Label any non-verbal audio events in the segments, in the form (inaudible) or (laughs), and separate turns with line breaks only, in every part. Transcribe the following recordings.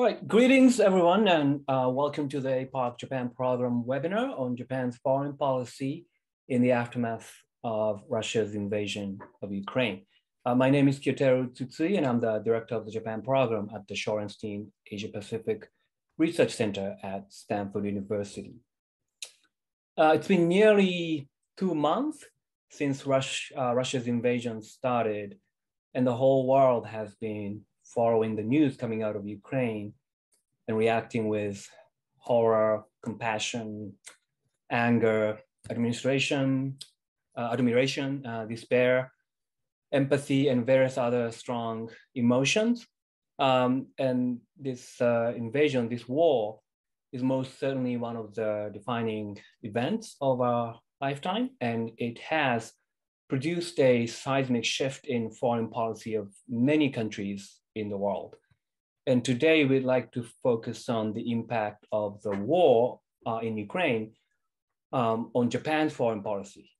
All right, greetings everyone and uh, welcome to the APARC Japan program webinar on Japan's foreign policy in the aftermath of Russia's invasion of Ukraine. Uh, my name is Kiyoteru Tsutsui and I'm the director of the Japan program at the Shorenstein Asia Pacific Research Center at Stanford University. Uh, it's been nearly two months since Rush, uh, Russia's invasion started and the whole world has been following the news coming out of Ukraine and reacting with horror, compassion, anger, administration, uh, admiration, uh, despair, empathy, and various other strong emotions. Um, and this uh, invasion, this war, is most certainly one of the defining events of our lifetime, and it has produced a seismic shift in foreign policy of many countries in the world. And today we'd like to focus on the impact of the war uh, in Ukraine um, on Japan's foreign policy.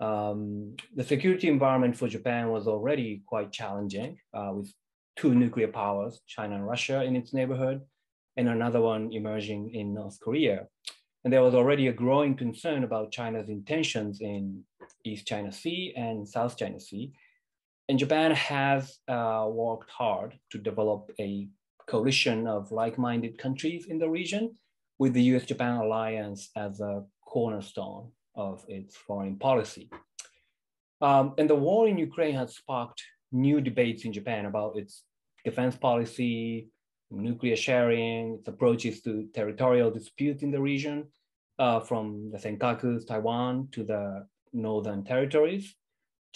Um, the security environment for Japan was already quite challenging uh, with two nuclear powers, China and Russia in its neighborhood, and another one emerging in North Korea. And there was already a growing concern about China's intentions in East China Sea and South China Sea, and Japan has uh, worked hard to develop a coalition of like-minded countries in the region with the US-Japan alliance as a cornerstone of its foreign policy. Um, and the war in Ukraine has sparked new debates in Japan about its defense policy, nuclear sharing, its approaches to territorial disputes in the region, uh, from the Senkakus, Taiwan, to the Northern Territories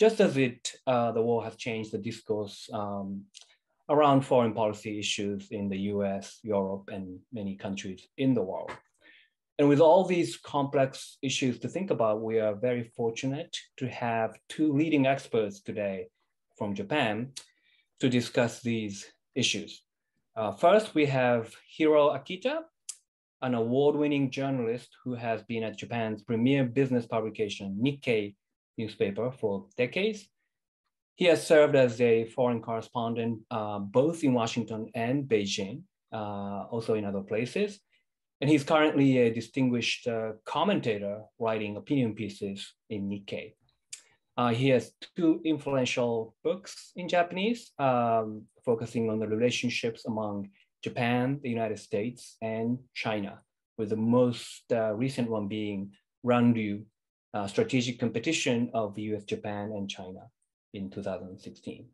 just as it, uh, the war has changed the discourse um, around foreign policy issues in the US, Europe, and many countries in the world. And with all these complex issues to think about, we are very fortunate to have two leading experts today from Japan to discuss these issues. Uh, first, we have Hiro Akita, an award-winning journalist who has been at Japan's premier business publication, Nikkei, newspaper for decades. He has served as a foreign correspondent uh, both in Washington and Beijing, uh, also in other places. And he's currently a distinguished uh, commentator writing opinion pieces in Nikkei. Uh, he has two influential books in Japanese, um, focusing on the relationships among Japan, the United States, and China, with the most uh, recent one being Ranryu, uh, strategic competition of the US, Japan, and China in 2016.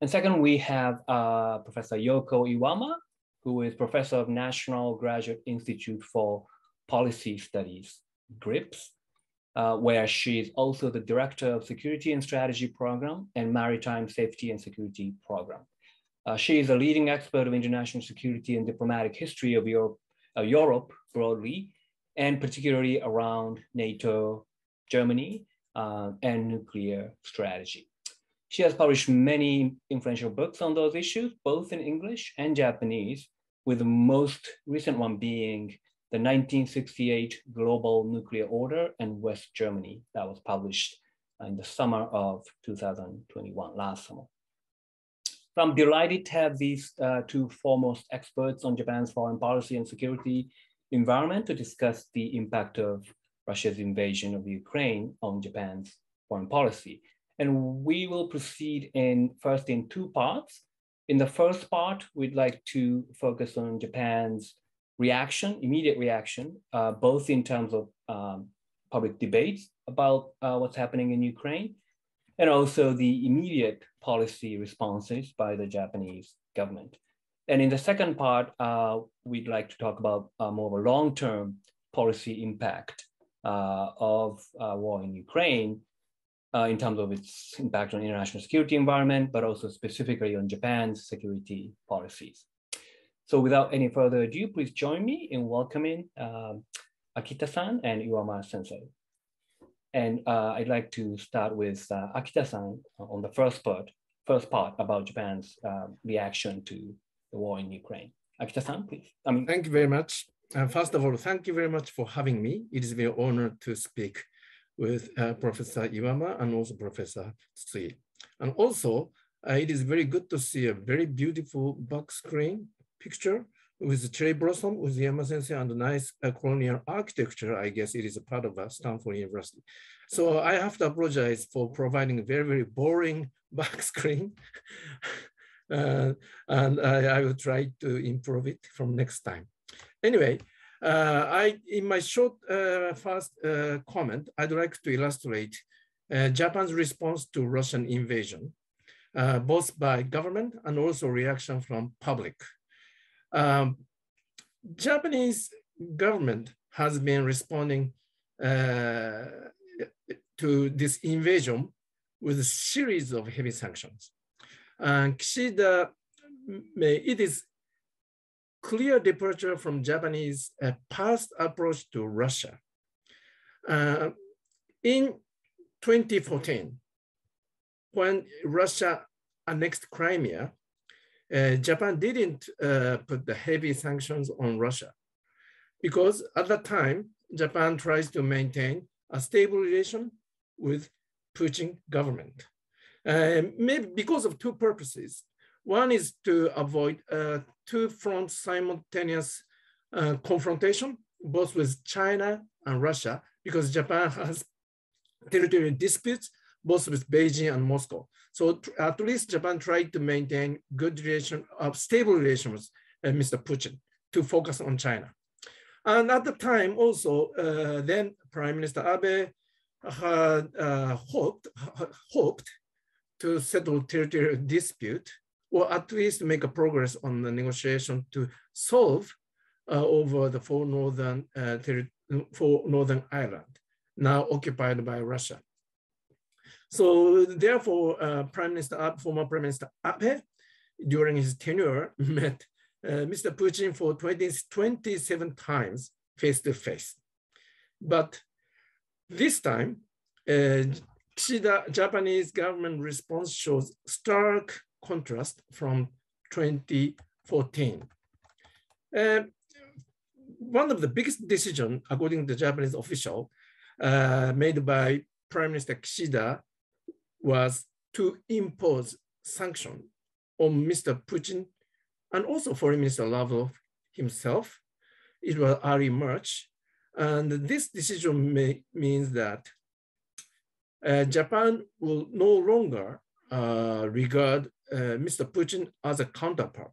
And second, we have uh, Professor Yoko Iwama, who is professor of National Graduate Institute for Policy Studies, GRIPS, uh, where she is also the director of Security and Strategy Program and Maritime Safety and Security Program. Uh, she is a leading expert of international security and diplomatic history of Europe, Europe broadly, and particularly around NATO, Germany, uh, and nuclear strategy. She has published many influential books on those issues, both in English and Japanese, with the most recent one being the 1968 Global Nuclear Order and West Germany that was published in the summer of 2021, last summer. So I'm delighted to have these uh, two foremost experts on Japan's foreign policy and security environment to discuss the impact of Russia's invasion of Ukraine on Japan's foreign policy. And we will proceed in first in two parts. In the first part, we'd like to focus on Japan's reaction, immediate reaction, uh, both in terms of um, public debates about uh, what's happening in Ukraine, and also the immediate policy responses by the Japanese government. And in the second part, uh, we'd like to talk about uh, more of a long-term policy impact uh, of uh, war in Ukraine uh, in terms of its impact on international security environment, but also specifically on Japan's security policies. So without any further ado, please join me in welcoming um, Akita-san and Iwama-sensei. And uh, I'd like to start with Akita-san on the first part, first part about Japan's reaction to the war in Ukraine. Akita-san, please.
I mean, thank you very much. Uh, first of all, thank you very much for having me. It is an honor to speak with uh, Professor Iwama and also Professor Tsui. And also, uh, it is very good to see a very beautiful back screen picture with cherry blossom with Iwama Sensei and nice uh, colonial architecture. I guess it is a part of uh, Stanford University. So I have to apologize for providing a very, very boring (laughs) back screen. Uh, and I, I, will try to improve it from next time. Anyway, uh, I in my short uh, first uh, comment, I'd like to illustrate Japan's response to Russian invasion, both by government and also reaction from public. Um, Japanese government has been responding uh, to this invasion with a series of heavy sanctions. And Kishida, it is clear departure from Japanese uh, past approach to Russia. Uh, in 2014, when Russia annexed Crimea, uh, Japan didn't uh, put the heavy sanctions on Russia because at that time, Japan tries to maintain a stable relation with Putin government. Uh, maybe because of two purposes. One is to avoid uh, two front simultaneous uh, confrontation, both with China and Russia, because Japan (laughs) has territorial disputes, both with Beijing and Moscow. So at least Japan tried to maintain good relation, uh, stable relations with uh, Mr. Putin to focus on China. And at the time also, uh, then Prime Minister Abe had uh, hoped, hoped to settle territorial dispute or at least make a progress on the negotiation to solve uh, over the four northern uh, for northern islands, now occupied by Russia. So therefore, uh, Prime Minister former Prime Minister Abe, during his tenure, (laughs) met uh, Mr. Putin for 20, 27 times face to face. But this time, uh, Kishida Japanese government response shows stark contrast from 2014. Uh, one of the biggest decisions, according to the Japanese official, uh, made by Prime Minister Kishida was to impose sanction on Mr. Putin and also Foreign Minister Lavrov himself. It was early March. And this decision may, means that Japan will no longer uh, regard uh, Mr. Putin as a counterpart.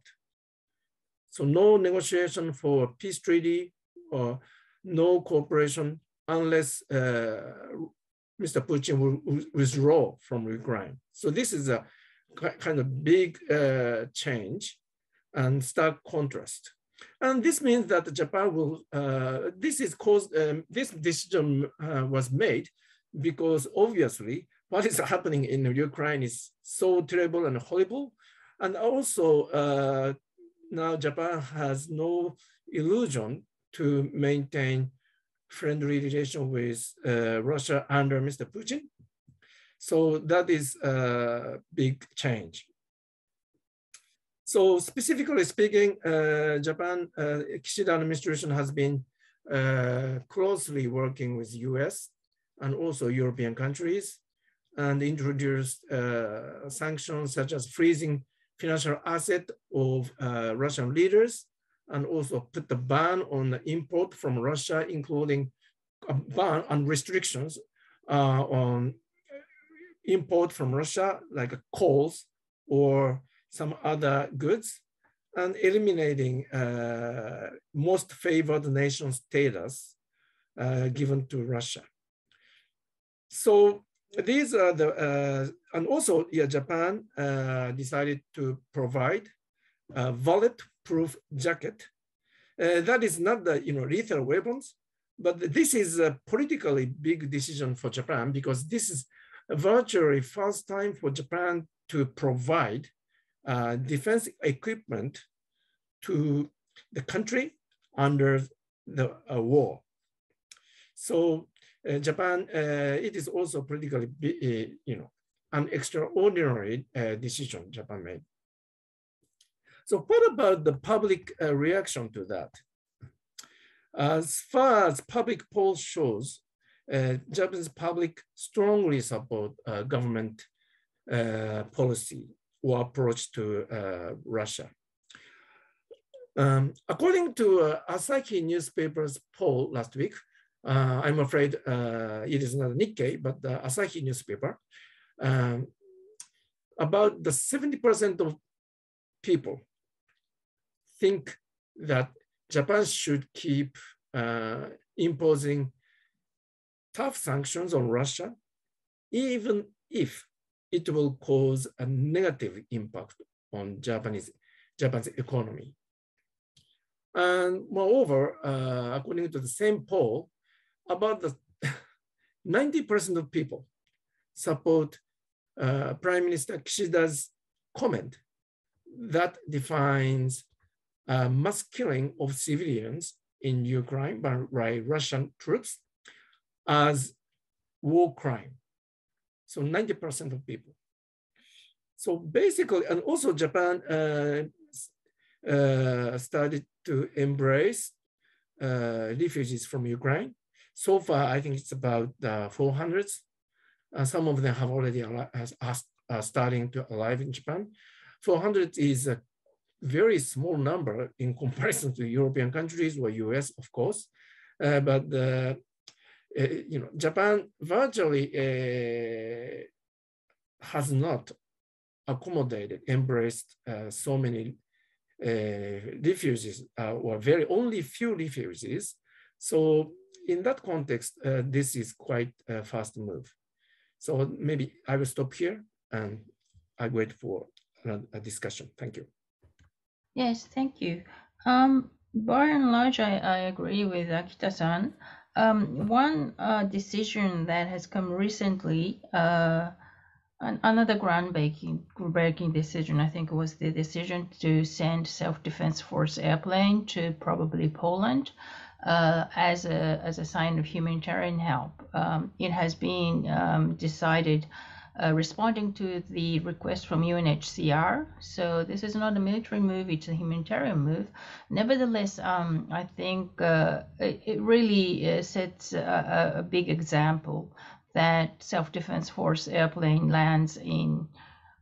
So no negotiation for peace treaty or no cooperation unless uh, Mr. Putin will withdraw from Ukraine. So this is a kind of big uh, change and stark contrast. And this means that Japan will, uh, this is caused, um, this decision uh, was made because obviously what is happening in Ukraine is so terrible and horrible. And also uh, now Japan has no illusion to maintain friendly relation with uh, Russia under Mr. Putin. So that is a big change. So specifically speaking, uh, Japan, uh, Kishida administration has been uh, closely working with US and also European countries and introduced uh, sanctions such as freezing financial asset of uh, Russian leaders and also put the ban on the import from Russia, including a ban and restrictions uh, on import from Russia, like coals or some other goods, and eliminating uh, most favored nation status uh, given to Russia. So these are the, uh, and also yeah, Japan uh, decided to provide a bullet-proof jacket. Uh, that is not the you know lethal weapons, but this is a politically big decision for Japan because this is virtually first time for Japan to provide uh, defense equipment to the country under the uh, war. So uh, Japan, uh, it is also politically, uh, you know, an extraordinary decision Japan made. So what about the public reaction to that? As far as public polls shows, uh, Japanese public strongly support uh, government uh, policy or approach to Russia. Um, according to uh, Asahi newspaper's poll last week, uh, I'm afraid uh, it is not Nikkei, but the Asahi newspaper, um, about the 70% of people think that Japan should keep uh, imposing tough sanctions on Russia, even if it will cause a negative impact on Japanese, Japan's economy. And moreover, uh, according to the same poll, about the 90% of people support uh, Prime Minister Kishida's comment that defines uh, mass killing of civilians in Ukraine by, by Russian troops as war crime. So 90% of people. So basically, and also Japan uh, uh, started to embrace uh, refugees from Ukraine. So far, I think it's about uh, 400. Uh, some of them have already are starting to arrive in Japan. 400 is a very small number in (laughs) comparison to European countries or US, of course. Uh, but uh, uh, you know, Japan virtually uh, has not accommodated, embraced uh, so many refugees or very only few refugees. So in that context, this is quite a fast move. So maybe I will stop here and I wait for a discussion. Thank you.
Yes, thank you. Um, by and large, I, I agree with Akita-san. Um, one uh, decision that has come recently, uh, another groundbreaking breaking decision, I think, was the decision to send self-defense force airplane to probably Poland uh, as a as a sign of humanitarian help. Um, it has been um, decided uh, responding to the request from UNHCR. So this is not a military move, it's a humanitarian move. Nevertheless, um, I think uh, it, it, really uh, sets a, a, big example that self-defense force airplane lands in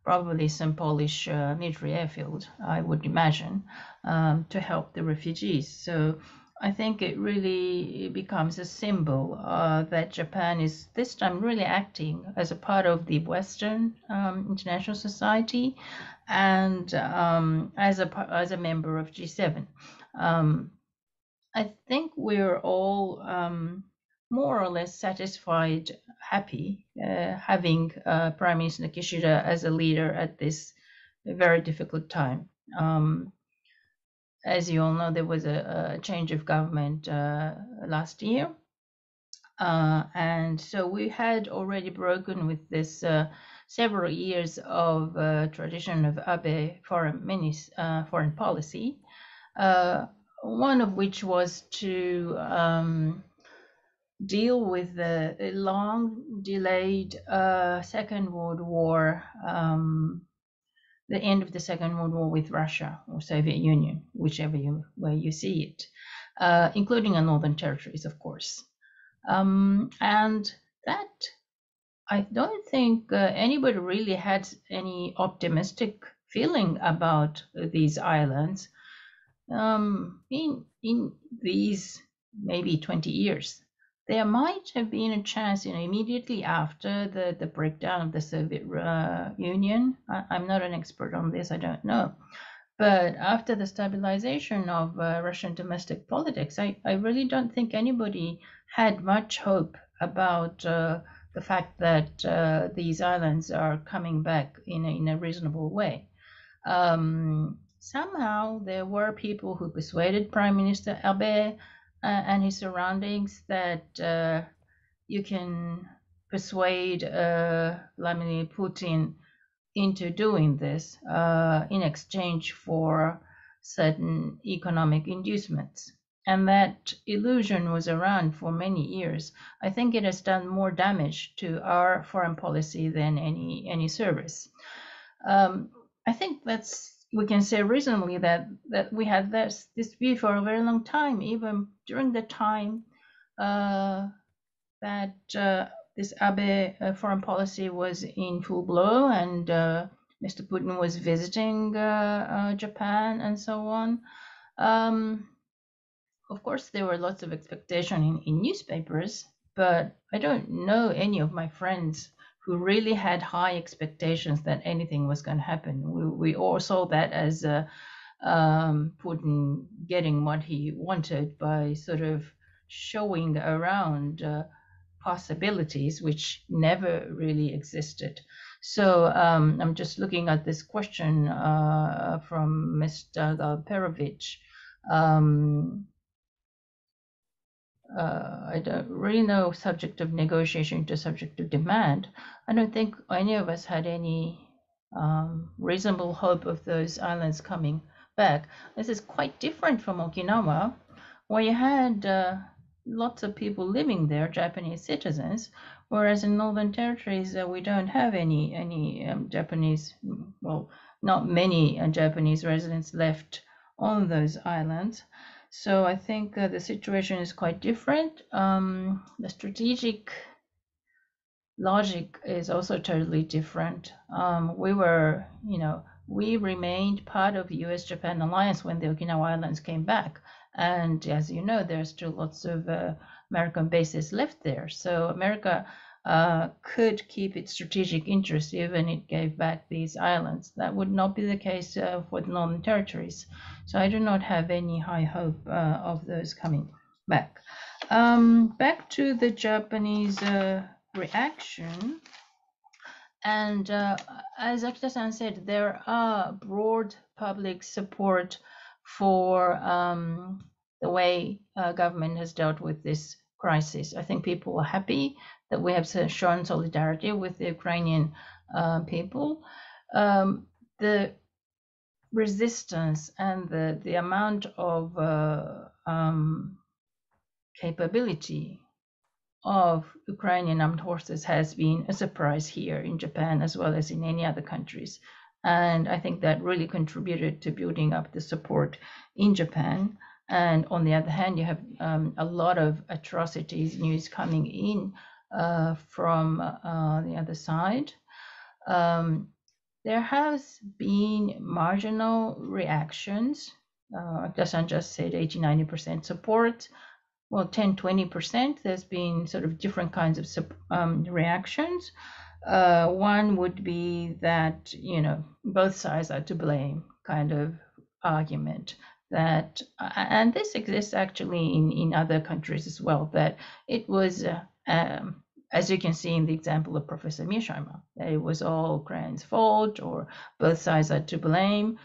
probably some Polish uh, military airfield, I would imagine, um, to help the refugees. So I think it really becomes a symbol uh, that Japan is this time really acting as a part of the Western um, international society and um, as a as a member of G7. Um, I think we're all um, more or less satisfied, happy uh, having uh, Prime Minister Kishida as a leader at this very difficult time. Um, as you all know, there was a, a change of government uh, last year. Uh, and so we had already broken with this uh, several years of uh, tradition of Abe foreign, foreign policy, one of which was to um, deal with the long delayed Second World War um, the end of the Second World War with Russia or Soviet Union, whichever you, way you see it, uh, including the northern territories, of course. Um, and that I don't think uh, anybody really had any optimistic feeling about these islands um, in in these maybe 20 years there might have been a chance, you know, immediately after the, the breakdown of the Soviet uh, Union. I, am not an expert on this, I don't know. But after the stabilization of uh, Russian domestic politics, I, I really don't think anybody had much hope about uh, the fact that uh, these islands are coming back in a, in a reasonable way. Um, somehow there were people who persuaded Prime Minister Abe and his surroundings that uh, you can persuade uh, Vladimir Putin into doing this uh, in exchange for certain economic inducements. And that illusion was around for many years. I think it has done more damage to our foreign policy than any any service. Um, I think that's we can say reasonably that that we had this this view for a very long time, even during the time uh, that uh, this Abe uh, foreign policy was in full blow and Mr. Putin was visiting Japan and so on. Um, of course, there were lots of expectation in, in newspapers, but I don't know any of my friends who really had high expectations that anything was going to happen. We, we all saw that as uh, um, Putin getting what he wanted by sort of showing around uh, possibilities which never really existed. So um, I'm just looking at this question uh, from Mr. Perovich. Um, uh, I don't really know subject of negotiation to subject of demand. I don't think any of us had any um, reasonable hope of those islands coming back. This is quite different from Okinawa, where you had uh, lots of people living there, Japanese citizens, whereas in Northern Territories uh, we don't have any any um, Japanese, well, not many uh, Japanese residents left on those islands. So I think uh, the situation is quite different. Um, the strategic logic is also totally different. Um, we were, you know, we remained part of the U.S.-Japan alliance when the Okinawa Islands came back, and as you know, there are still lots of uh, American bases left there. So America uh, could keep its strategic interest even it gave back these islands. That would not be the case uh, for the Northern Territories. So I do not have any high hope uh, of those coming back. Um, back to the Japanese uh, reaction. And uh, as Akita-san said, there are broad public support for um, the way uh, government has dealt with this crisis. I think people are happy that we have shown solidarity with the Ukrainian uh, people. Um, the resistance and the, the amount of uh, um, capability of Ukrainian armed forces has been a surprise here in Japan as well as in any other countries. And I think that really contributed to building up the support in Japan. And on the other hand, you have um, a lot of atrocities news coming in uh, from uh, the other side. Um, there has been marginal reactions. Uh, Dasan just said 80, 90% support. Well, 10, 20%, there's been sort of different kinds of um, reactions. Uh, one would be that, you know, both sides are to blame kind of argument that, and this exists actually in, in other countries as well, that it was uh, um, as you can see in the example of Professor Mearsheimer, that it was all Ukraine's fault or both sides are to blame.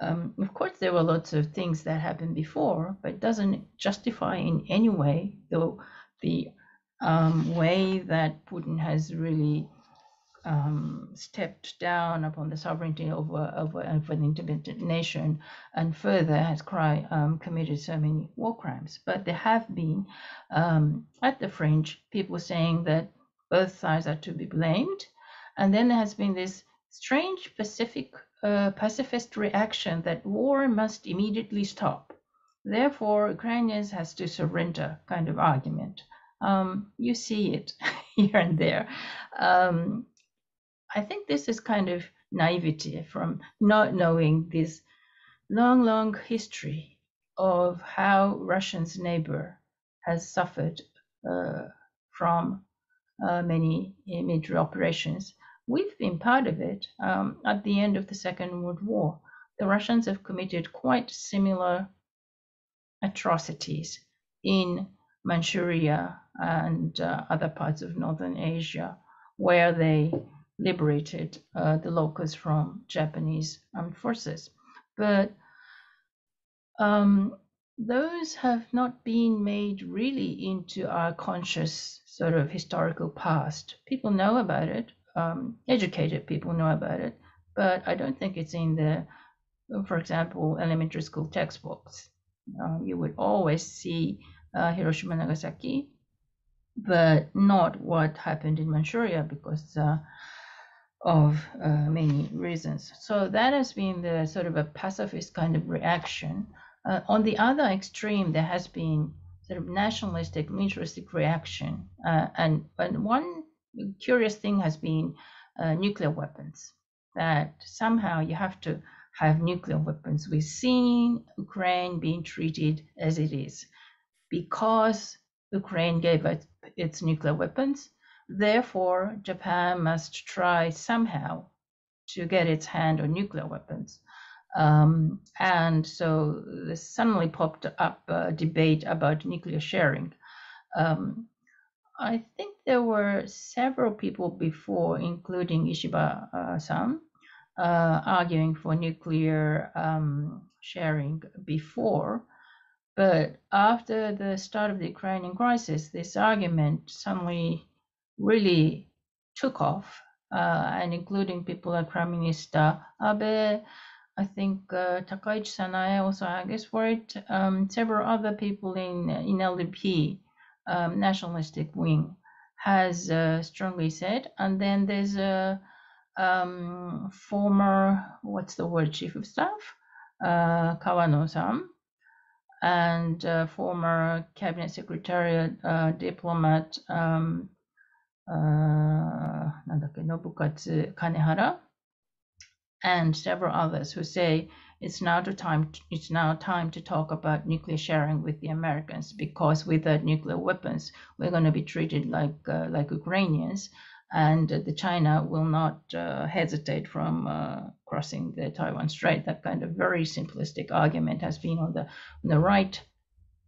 Um, of course, there were lots of things that happened before, but it doesn't justify in any way the, the um, way that Putin has really um, stepped down upon the sovereignty of, an independent nation and further has cry, um, committed so many war crimes. But there have been, um, at the fringe, people saying that both sides are to be blamed. And then there has been this strange Pacific, uh, pacifist reaction that war must immediately stop. Therefore, Ukrainians has to surrender kind of argument. Um, you see it (laughs) here and there. Um, I think this is kind of naivety from not knowing this long, long history of how Russia's neighbor has suffered uh, from uh, many military operations. We've been part of it um, at the end of the Second World War. The Russians have committed quite similar atrocities in Manchuria and uh, other parts of Northern Asia, where they liberated uh, the locals from Japanese armed forces. But um, those have not been made really into our conscious sort of historical past. People know about it, um, educated people know about it, but I don't think it's in the, for example, elementary school textbooks. Uh, you would always see uh, Hiroshima, Nagasaki, but not what happened in Manchuria because uh, of uh, many reasons. So that has been the sort of a pacifist kind of reaction. Uh, on the other extreme, there has been sort of nationalistic, militaristic reaction. Uh, and, and one curious thing has been uh, nuclear weapons, that somehow you have to have nuclear weapons. We've seen Ukraine being treated as it is because Ukraine gave it its nuclear weapons. Therefore, Japan must try somehow to get its hand on nuclear weapons. Um, and so this suddenly popped up a debate about nuclear sharing. Um, I think there were several people before, including Ishiba-san, uh, arguing for nuclear um, sharing before. But after the start of the Ukrainian crisis, this argument suddenly really took off, uh, and including people like Prime Minister Abe, I think uh, Takaichi Sanae also argues for it. Um, several other people in in LDP, um, nationalistic wing, has uh, strongly said. And then there's a um, former, what's the word, chief of staff, uh, Kawano-san, and uh, former cabinet secretary, uh, diplomat, um, uh, Nobukatsu Kanehara, and several others who say it's now the time it's now time to talk about nuclear sharing with the Americans because without nuclear weapons we're going to be treated like uh, like Ukrainians and the China will not uh, hesitate from uh, crossing the Taiwan Strait. That kind of very simplistic argument has been on the on the right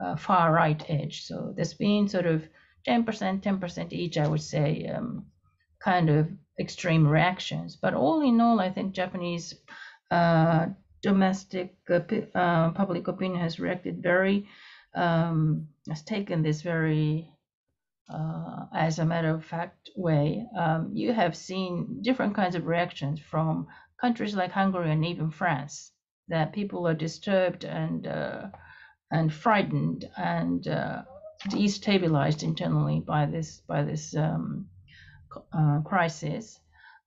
uh, far right edge. So there's been sort of 10%, 10% each, I would say, um, kind of extreme reactions. But all in all, I think Japanese uh, domestic uh, public opinion has reacted very, um, has taken this very, uh, as a matter of fact way. Um, you have seen different kinds of reactions from countries like Hungary and even France that people are disturbed and uh, and frightened and uh, destabilized internally by this by this um, uh, crisis.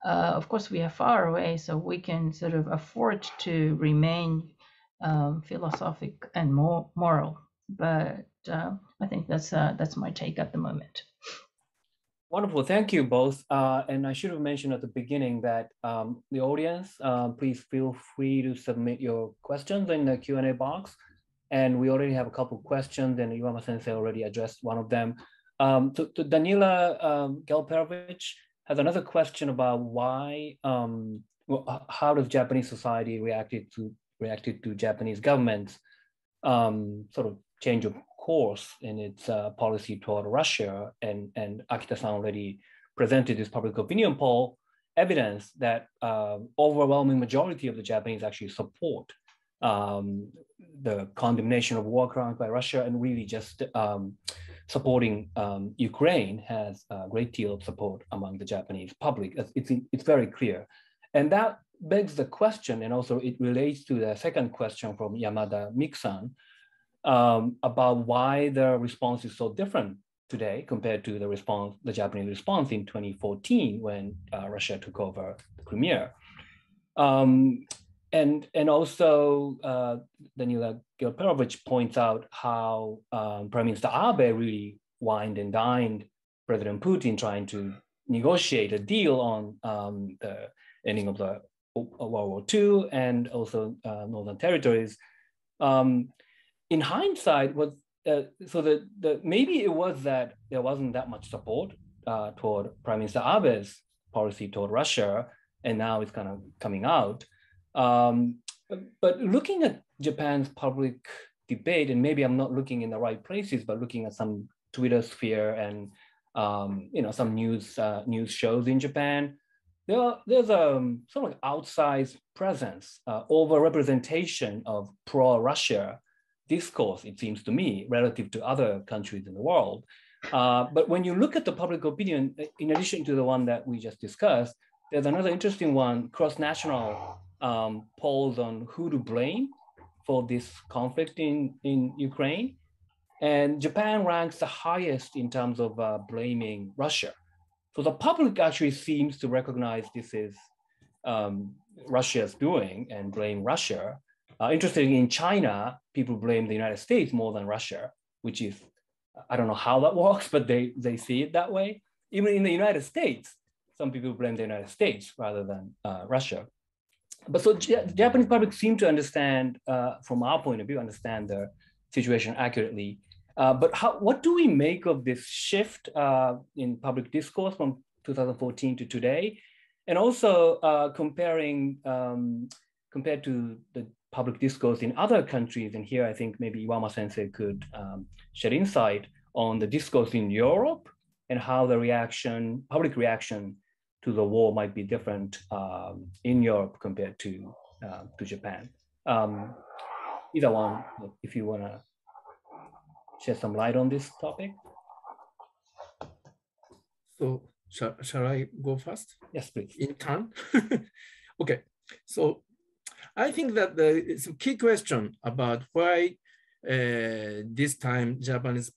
Uh, of course, we are far away, so we can sort of afford to remain um, philosophic and more moral. But uh, I think that's uh, that's my take at the moment.
Wonderful, thank you both. Uh, and I should have mentioned at the beginning that um, the audience, uh, please feel free to submit your questions in the Q and A box. And we already have a couple of questions, and Iwama Sensei already addressed one of them. Um, to, to Danila um, Galperovich has another question about why, um, well, how does Japanese society reacted to reacted to Japanese government's um, sort of change of course in its uh, policy toward Russia, and and Akita-san already presented this public opinion poll evidence that uh, overwhelming majority of the Japanese actually support um, the condemnation of war crimes by Russia and really just um, supporting um, Ukraine has a great deal of support among the Japanese public. It's, it's, very clear. And that begs the question, and also it relates to the second question from Yamada Mixan um, about why the response is so different today compared to the response, the Japanese response in 2014 when uh, Russia took over the Crimea. Um, and and also uh, Danila Galperovich points out how um, Prime Minister Abe really wined and dined President Putin trying to negotiate a deal on um, the ending of the World War II and also uh, Northern territories. Um, in hindsight, was uh, so that the, maybe it was that there wasn't that much support uh, toward Prime Minister Abe's policy toward Russia, and now it's kind of coming out. Um, but looking at Japan's public debate, and maybe I'm not looking in the right places, but looking at some Twitter sphere and um, you know some news uh, news shows in Japan, there are, there's a um, sort of outsized presence, uh, over representation of pro-Russia discourse. It seems to me relative to other countries in the world. Uh, but when you look at the public opinion, in addition to the one that we just discussed, there's another interesting one, cross-national um, polls on who to blame for this conflict in, in Ukraine. And Japan ranks the highest in terms of uh, blaming Russia. So the public actually seems to recognize this is um, Russia's doing and blame Russia. Uh, interestingly, in China, people blame the United States more than Russia, which is, I don't know how that (laughs) works, but they, they see it that way. Even in the United States, some people blame the United States rather than uh, Russia. But so the Japanese public seem to understand, uh, from our point of view, understand the situation accurately. Uh, but how, what do we make of this shift uh, in public discourse from 2014 to today? And also uh, comparing, um, compared to the public discourse in other countries, and here I think maybe Iwama sensei could um, shed insight on the discourse in Europe and how the reaction, public reaction to the war might be different um, in Europe compared to uh, to Japan. Um, either one, if you want to shed some light on this topic.
So shall, shall I go first?
Yes, please.
In turn? (laughs) okay, so I think that the it's a key question about why uh, this time Japanese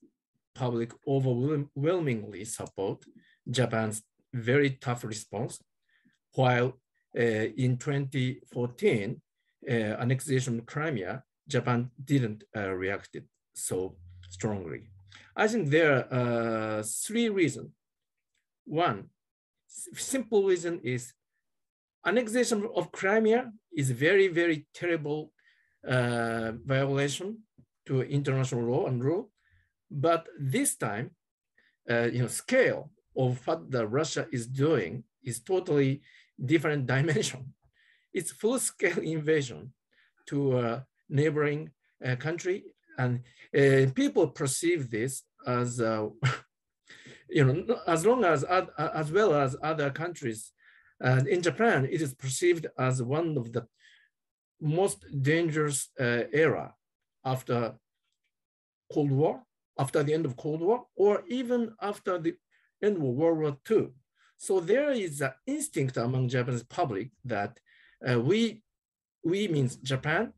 public overwhelmingly support Japan's very tough response, while uh, in 2014, uh, annexation of Crimea, Japan didn't uh, react so strongly. I think there are three reasons. One, simple reason is annexation of Crimea is very, very terrible uh, violation to international law and rule. But this time, uh, you know, scale of what the Russia is doing is totally different (laughs) dimension. It's full-scale invasion to a neighboring uh, country, and uh, people perceive this as, uh, (laughs) you know, as long as as well as other countries. And in Japan, it is perceived as one of the most dangerous uh, era after Cold War, after the end of Cold War, or even after the of World War II. So there is an instinct among Japanese public that uh, we, we means Japan,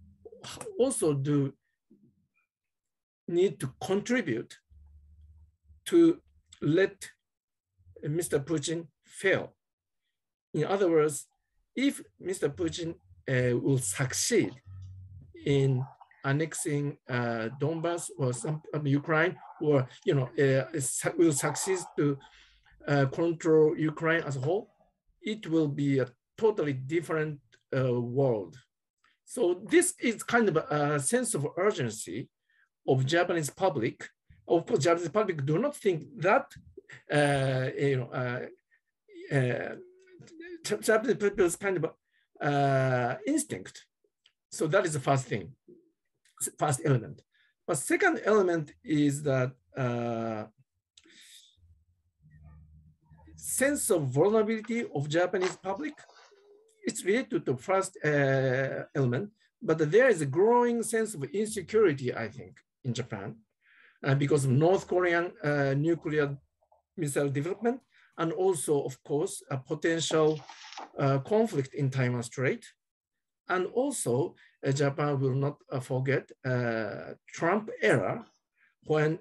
also do need to contribute to let Mr. Putin fail. In other words, if Mr. Putin uh, will succeed in annexing uh, Donbass or some of Ukraine, or you know, uh, will succeed to uh, control Ukraine as a whole, it will be a totally different uh, world. So this is kind of a sense of urgency of Japanese public. Of course, Japanese public do not think that uh, you know uh, Japanese people's kind of instinct. So that is the first thing first element. But second element is that uh, sense of vulnerability of Japanese public. It's related to the first uh, element, but there is a growing sense of insecurity, I think, in Japan, uh, because of North Korean uh, nuclear missile development, and also, of course, a potential uh, conflict in Taiwan Strait, and also Japan will not uh, forget uh, Trump era when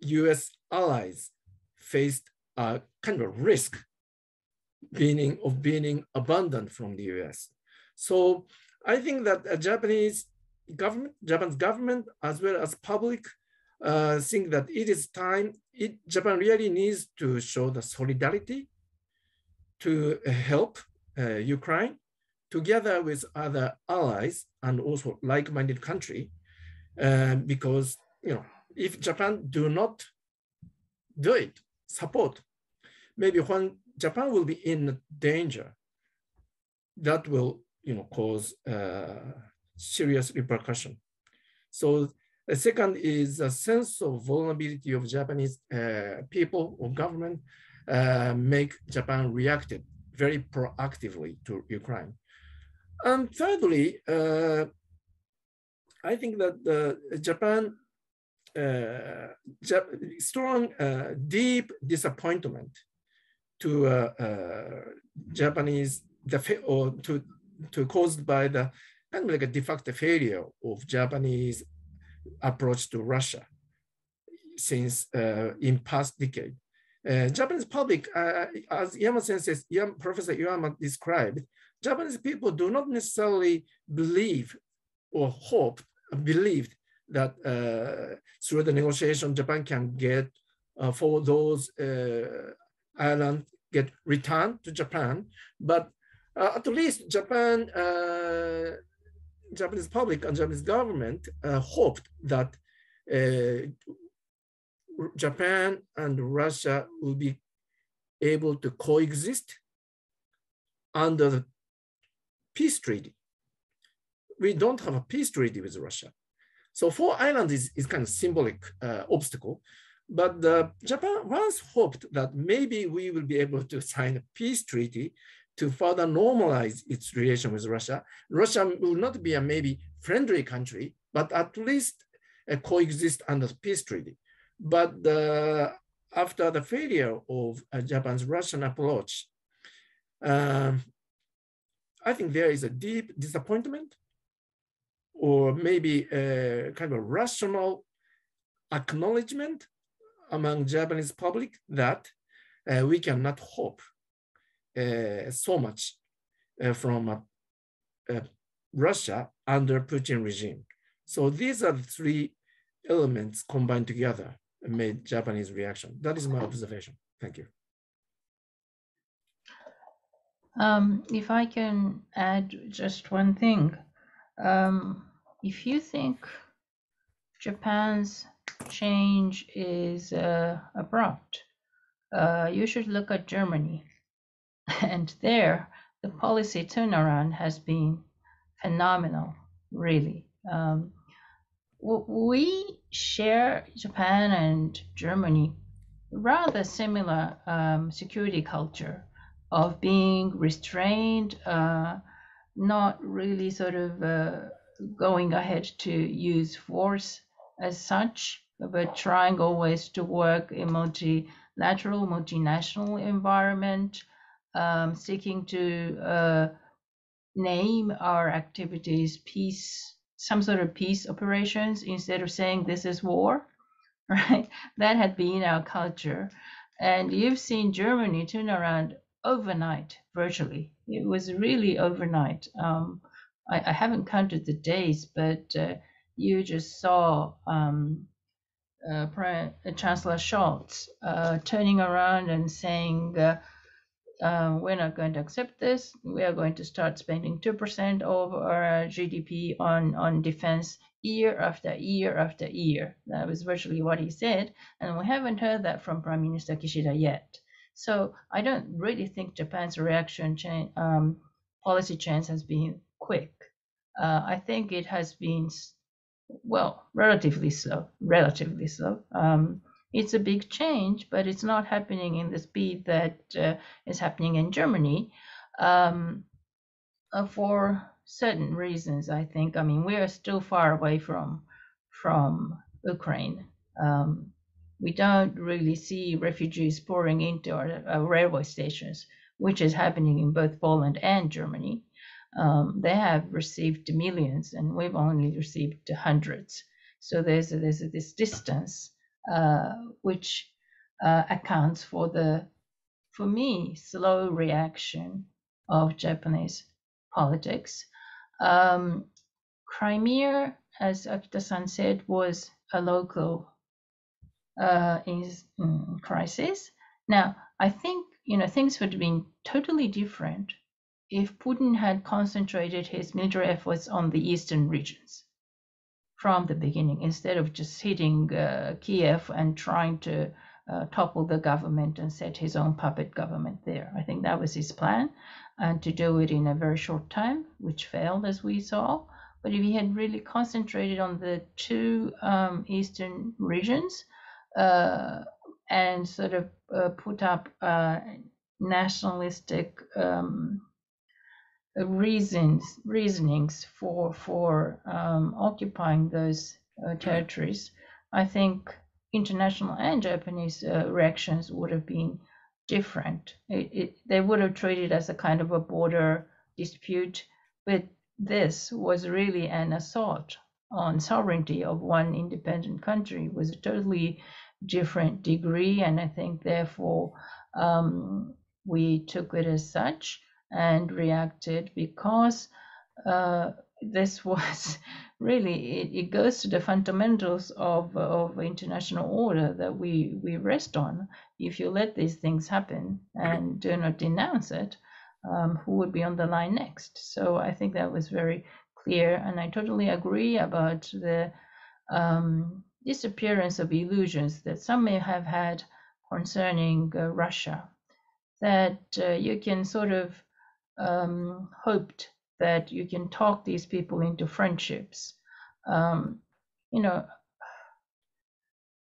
US allies faced a kind of risk being, of being abandoned from the US. So I think that a Japanese government, Japan's government, as well as public, uh, think that it is time, it, Japan really needs to show the solidarity to help uh, Ukraine together with other allies and also like-minded country, uh, because you know if Japan do not do it, support, maybe when Japan will be in danger, that will you know cause uh, serious repercussion. So the second is a sense of vulnerability of Japanese uh, people or government uh, make Japan reacted very proactively to Ukraine. And thirdly, uh, I think that the Japan uh, strong, uh, deep disappointment to uh, uh Japanese the or to to caused by the kind of like a de facto failure of Japanese approach to Russia since uh, in past decade. Japanese public, as Iwama sensei, Iwama, Professor Iwama described, Japanese people do not necessarily believe or hope, believed that uh, through the negotiation, Japan can get uh, for those uh, islands get returned to Japan. But uh, at least Japan, uh, Japanese public and Japanese government uh, hoped that Japan and Russia will be able to coexist under the peace treaty. We don't have a peace treaty with Russia. So four islands is, is kind of symbolic uh, obstacle, but Japan once hoped that maybe we will be able to sign a peace treaty to further normalize its relation with Russia. Russia will not be a maybe friendly country, but at least uh, coexist under peace treaty. But after the failure of uh, Japan's Russian approach, um, I think there is a deep disappointment or maybe a kind of a rational acknowledgement among Japanese public that uh, we cannot hope uh, so much uh, from Russia under Putin regime. So these are the three elements combined together made Japanese reaction. That is my observation. Thank you.
Um, if I can add just one thing, um, if you think Japan's change is uh, abrupt, uh, you should look at Germany. (laughs) And there, the policy turnaround has been phenomenal, really. Um, we share Japan and Germany rather similar um, security culture of being restrained, uh, not really sort of uh, going ahead to use force as such, but trying always to work in a multilateral, multinational environment, um, seeking to uh, name our activities peace, some sort of peace operations instead of saying this is war, (laughs) right? That had been our culture. And you've seen Germany turn around overnight, virtually. It was really overnight. Um, I, I, haven't counted the days, but uh, you just saw um, uh, uh, Chancellor Scholz uh, turning around and saying, uh, uh, we're not going to accept this. We are going to start spending 2% of our GDP on, on defense year after year after year. That was virtually what he said. And we haven't heard that from Prime Minister Kishida yet. So I don't really think Japan's reaction change, um, policy change has been quick. Uh, I think it has been, well, relatively slow, relatively slow. Um, it's a big change, but it's not happening in the speed that uh, is happening in Germany um, uh, for certain reasons. I think. I mean, we are still far away from from Ukraine. Um, we don't really see refugees pouring into our, our, railway stations, which is happening in both Poland and Germany. Um, they have received millions, and we've only received hundreds. So there's a, there's a, this distance uh, which uh, accounts for the, for me, slow reaction of Japanese politics. Um, Crimea, as Akita-san said, was a local uh, in, in crisis. Now, I think you know things would have been totally different if Putin had concentrated his military efforts on the eastern regions from the beginning instead of just hitting uh, Kiev and trying to uh, topple the government and set his own puppet government there. I think that was his plan, and to do it in a very short time, which failed as we saw. But if he had really concentrated on the two um, eastern regions and sort of uh, put up uh, nationalistic um, reasons reasonings for for um, occupying those uh, territories, I think international and Japanese uh, reactions would have been different. It, it, they would have treated it as a kind of a border dispute, but this was really an assault on sovereignty of one independent country. Was a totally different degree, and I think therefore um, we took it as such and reacted because uh, this (laughs) was really it, it, goes to the fundamentals of of international order that we we rest on if you let these things happen and do not denounce it um, who would be on the line next. So I think that was very clear, and I totally agree about the um, disappearance of illusions that some may have had concerning uh, Russia. That uh, you can sort of um, hoped that you can talk these people into friendships. Um, you know,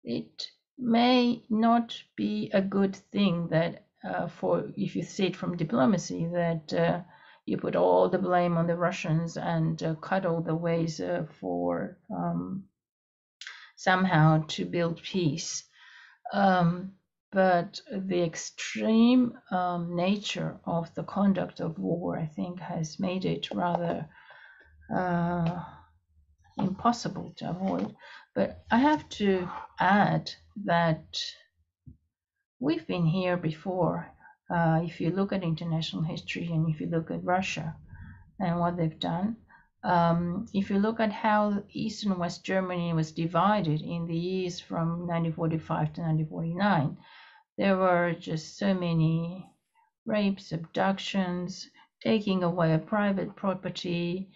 it may not be a good thing that uh, for if you see it from diplomacy that uh, you put all the blame on the Russians and uh, cut all the ways uh, for um, somehow to build peace. Um, but the extreme um, nature of the conduct of war, I think, has made it rather uh, impossible to avoid. But I have to add that we've been here before. Uh, if you look at international history and if you look at Russia and what they've done, um, if you look at how East and West Germany was divided in the years from 1945 to 1949, there were just so many rapes, abductions, taking away private property,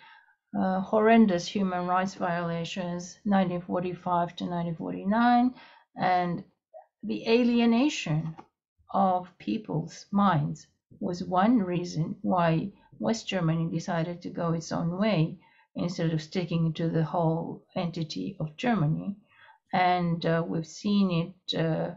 uh, horrendous human rights violations, 1945 to 1949, and the alienation of people's minds was one reason why West Germany decided to go its own way instead of sticking to the whole entity of Germany. And uh, we've seen it. Uh,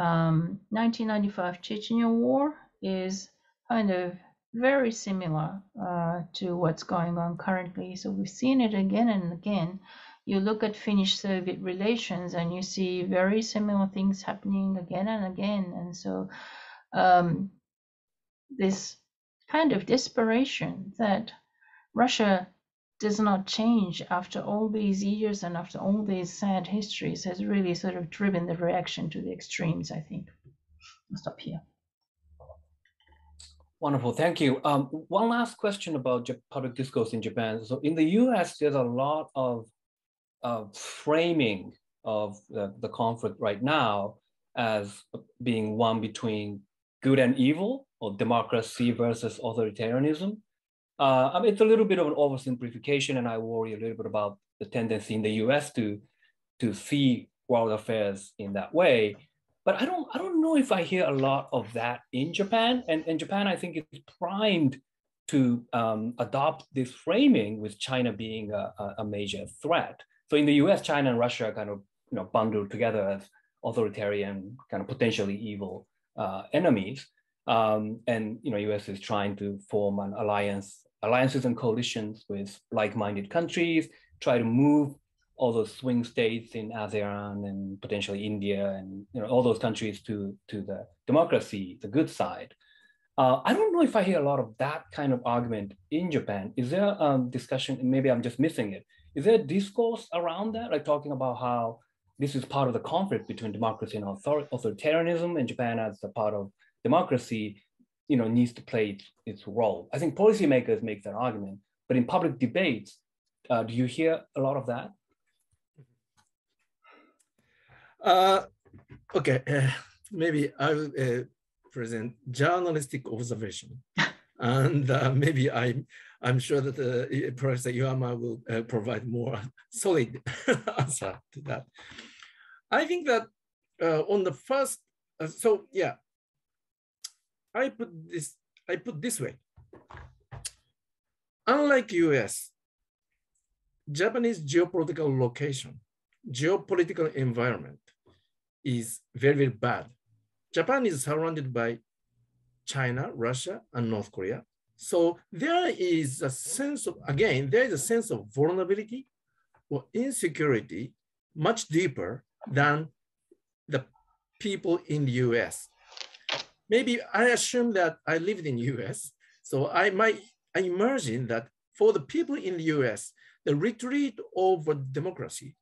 um, 1995 Chechnya War is kind of very similar uh, to what's going on currently. So we've seen it again and again. You look at Finnish Soviet relations and you see very similar things happening again and again. And so um, this kind of desperation that Russia does not change after all these years and after all these sad histories has really sort of driven the reaction to the extremes, I think. I'll stop here.
Wonderful, thank you. Um, one last question about public discourse in Japan. So in the US, there's a lot of uh, framing of the, the conflict right now as being one between good and evil or democracy versus authoritarianism. Uh, I mean, it's a little bit of an oversimplification, and I worry a little bit about the tendency in the US to, to see world affairs in that way but I don't I don't know if I hear a lot of that in Japan. And, and Japan, I think, is primed to um, adopt this framing with China being a, a, major threat. So in the U.S., China and Russia are kind of you know bundled together as authoritarian, kind of potentially evil uh, enemies. Um, and you know, U.S. is trying to form an alliance, alliances and coalitions with like-minded countries, try to move all those swing states in ASEAN and potentially India and you know all those countries to to the democracy, the good side. Uh, I don't know if I hear a lot of that kind of argument in Japan. Is there a um, discussion? Maybe I'm just missing it. Is there a discourse around that, like talking about how this is part of the conflict between democracy and author authoritarianism, and Japan as a part of democracy, you know, needs to play its, its role. I think policymakers make that argument, but in public debates, uh, do you hear a lot of that?
Uh, okay, uh, maybe I will uh, present journalistic observation. (laughs) and uh, maybe I'm, I'm sure that uh, Professor Iwama will uh, provide more (laughs) solid (laughs) answer to that. I think that on the first, so yeah, I put this, I put this way. Unlike US, Japanese geopolitical location, geopolitical environment is very, very bad. Japan is surrounded by China, Russia, and North Korea. So there is a sense of, again, there is a sense of vulnerability or insecurity much deeper than the people in the US. Maybe I assume that I lived in the US, so I might I imagine that for the people in the US, the retreat over democracy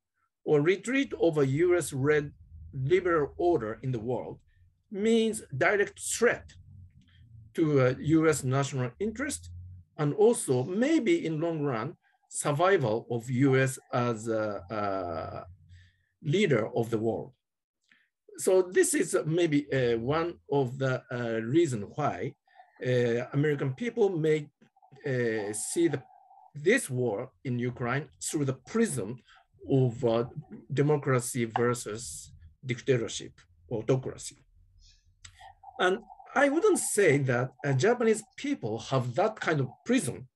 or retreat over US red liberal order in the world means direct threat to uh, US national interest and also maybe in long run survival of US as a, leader of the world. So this is maybe uh, one of the uh, reason why uh, American people may uh, see the, this war in Ukraine through the prism of uh, democracy versus dictatorship, autocracy. And I wouldn't say that uh, Japanese people have that kind of prism.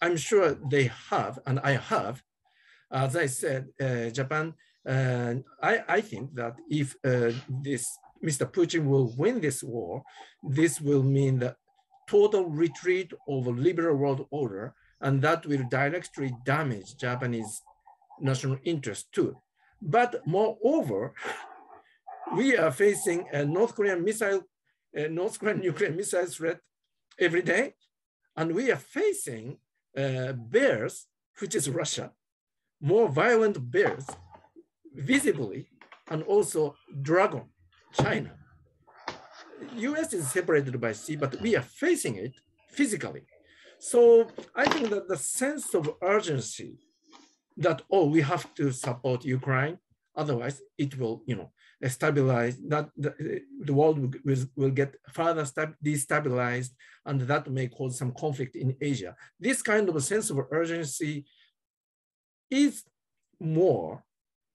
I'm sure they have, and I have. As I said, uh, Japan, uh, I, I think that if uh, this Mr. Putin will win this war, this will mean the total retreat of a liberal world order, and that will directly damage Japanese national interest too. But moreover, (laughs) we are facing a North Korean missile, North Korean nuclear missile threat every day, and we are facing uh, bears, which is Russia, more violent bears, visibly, and also dragon, China. US is separated by sea, but we are facing it physically. So I think that the sense of urgency that, oh, we have to support Ukraine, otherwise it will, you know, stabilize, that the, the world will, will get further destabilized and that may cause some conflict in Asia. This kind of a sense of urgency is more,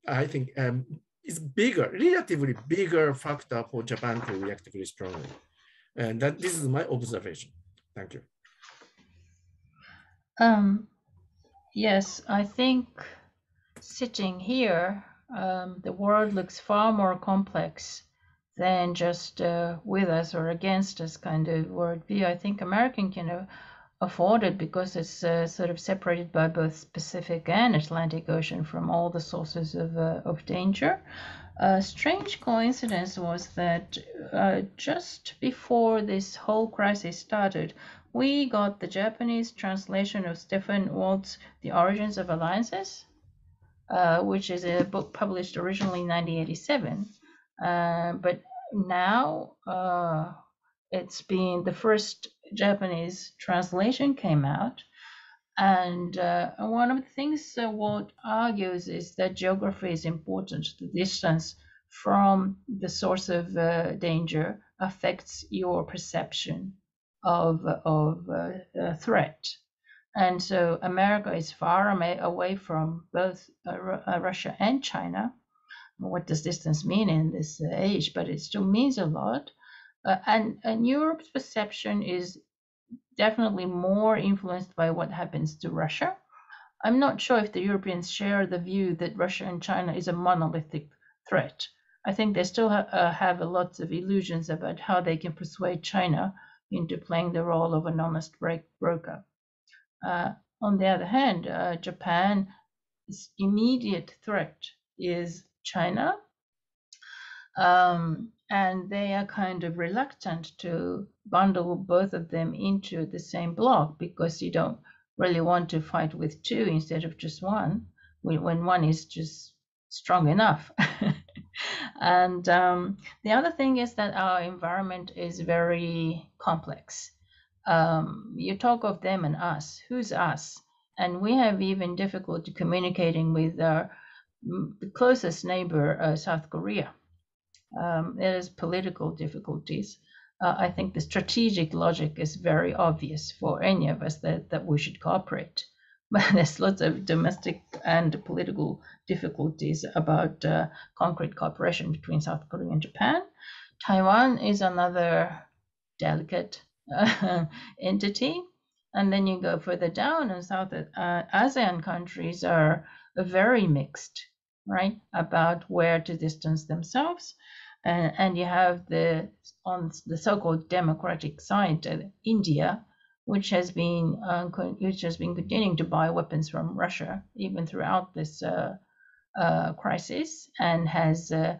I think, um, is bigger, relatively bigger factor for Japan to react very strongly. And that this is my observation. Thank you.
Um, yes, I think sitting here, um, the world looks far more complex than just uh, with us or against us kind of worldview. I think American can uh, afford it because it's uh, sort of separated by both Pacific and Atlantic Ocean from all the sources of, uh, of danger. A strange coincidence was that uh, just before this whole crisis started, we got the Japanese translation of Stephen Walt's The Origins of Alliances, uh, which is a book published originally in 1987. Uh, but now uh, it's been the first Japanese translation came out. And uh, one of the things uh, Walt argues is that geography is important. The distance from the source of uh, danger affects your perception of, of threat. And so America is far away from both uh, uh, Russia and China. What does distance mean in this age? But it still means a lot. Uh, and, and Europe's perception is definitely more influenced by what happens to Russia. I'm not sure if the Europeans share the view that Russia and China is a monolithic threat. I think they still ha- uh, have lots of illusions about how they can persuade China into playing the role of an honest break- broker. Uh, on the other hand, uh, Japan's immediate threat is China. Um, and they are kind of reluctant to bundle both of them into the same block because you don't really want to fight with two instead of just one when one is just strong enough. (laughs) and um, the other thing is that our environment is very complex. Um, you talk of them and us. Who's us? And we have even difficulty communicating with our closest neighbor, uh, South Korea um, there is political difficulties. Uh, I think the strategic logic is very obvious for any of us that, that we should cooperate. (laughs) But there's lots of domestic and political difficulties about uh, concrete cooperation between South Korea and Japan. Taiwan is another delicate uh, (laughs) entity. And then you go further down, and South uh, ASEAN countries are very mixed, right, about where to distance themselves and, and you have the on the so-called democratic side, uh, India, which has been uh, which has been continuing to buy weapons from Russia even throughout this uh, uh crisis, and has uh,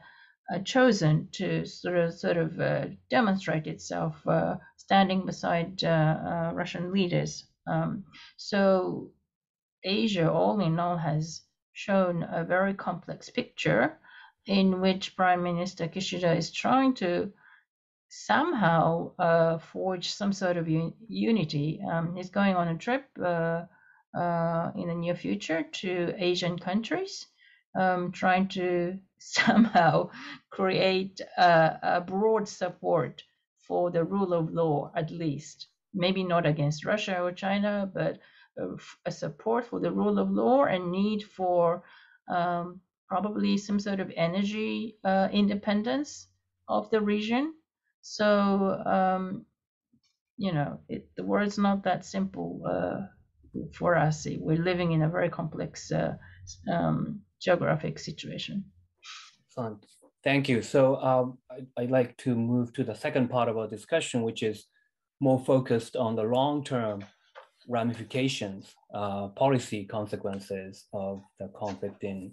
uh, chosen to sort of sort of demonstrate itself standing beside Russian leaders. Um, so Asia, all in all, has shown a very complex picture in which Prime Minister Kishida is trying to somehow uh, forge some sort of un- unity. Um, he's going on a trip uh, uh, in the near future to Asian countries, um, trying to (laughs) somehow create a, a, broad support for the rule of law, at least. Maybe not against Russia or China, but a support for the rule of law and need for um, probably some sort of energy uh, independence of the region. So, um, you know, it, the world's not that simple uh, for us. We're living in a very complex uh, um, geographic situation.
Thank you. So um, I, would like to move to the second part of our discussion, which is more focused on the long-term ramifications, uh, policy consequences of the conflict in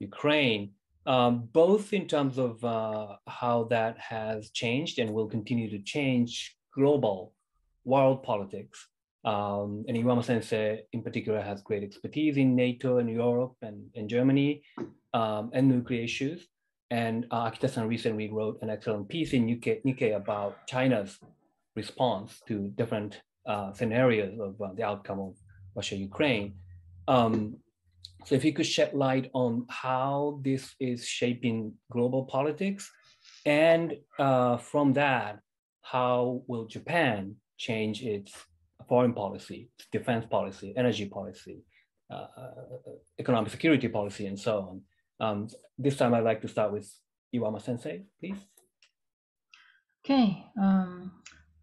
Ukraine, um, both in terms of uh, how that has changed and will continue to change global world politics. Um, and Iwama Sensei in particular has great expertise in NATO and Europe and, and Germany um, and nuclear issues. And uh, Akita-san recently wrote an excellent piece in Nikkei, Nikkei about China's response to different uh, scenarios of uh, the outcome of Russia-Ukraine. Um, so if you could shed light on how this is shaping global politics, and uh, from that, how will Japan change its foreign policy, defense policy, energy policy, uh, uh, economic security policy, and so on. Um, this time I'd like to start with Iwama Sensei, please.
Okay, um,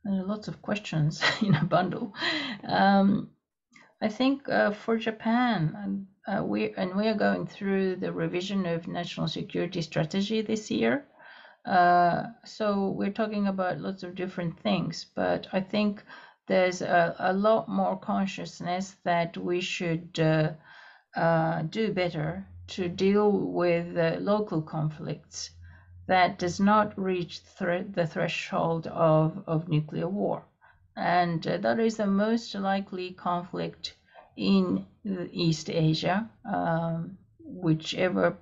lots of questions (laughs) in a bundle. Um, I think uh, for Japan, uh, we and we are going through the revision of national security strategy this year. Uh, so we're talking about lots of different things, but I think there's a, a lot more consciousness that we should uh, uh, do better to deal with uh, local conflicts that does not reach the threshold of, of nuclear war. And uh, that is the most likely conflict in East Asia, um, whichever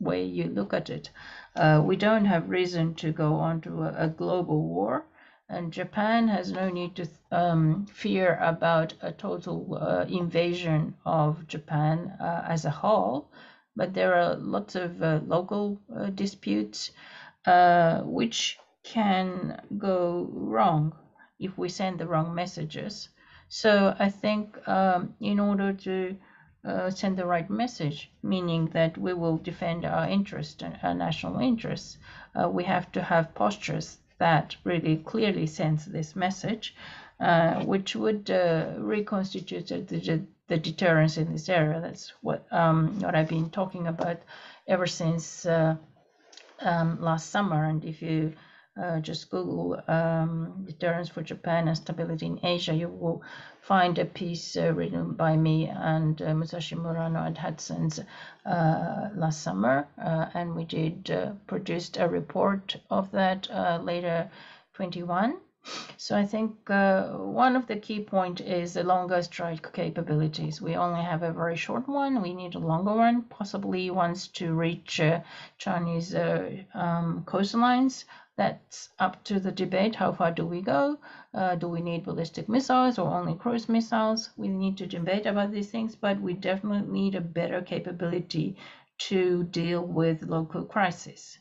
way you look at it. Uh, we don't have reason to go on to a, a global war, and Japan has no need to um, fear about a total uh, invasion of Japan uh, as a whole but there are lots of uh, local uh, disputes uh, which can go wrong if we send the wrong messages. So I think um, in order to uh, send the right message, meaning that we will defend our interest and our national interests, uh, we have to have postures that really clearly sends this message, uh, which would reconstitute the, the deterrence in this area. That's what um, what I've been talking about ever since uh, um, last summer. And if you uh, just Google um, deterrence for Japan and stability in Asia, you will find a piece uh, written by me and uh, Masashi Murano and Hudson's uh, last summer. Uh, and we did produced a report of that later 21. So I think uh, one of the key point is the longer strike capabilities. We only have a very short one. We need a longer one, possibly ones to reach uh, Chinese uh, um, coastlines. That's up to the debate. How far do we go? Uh, do we need ballistic missiles or only cruise missiles? We need to debate about these things, but we definitely need a better capability to deal with local crisis.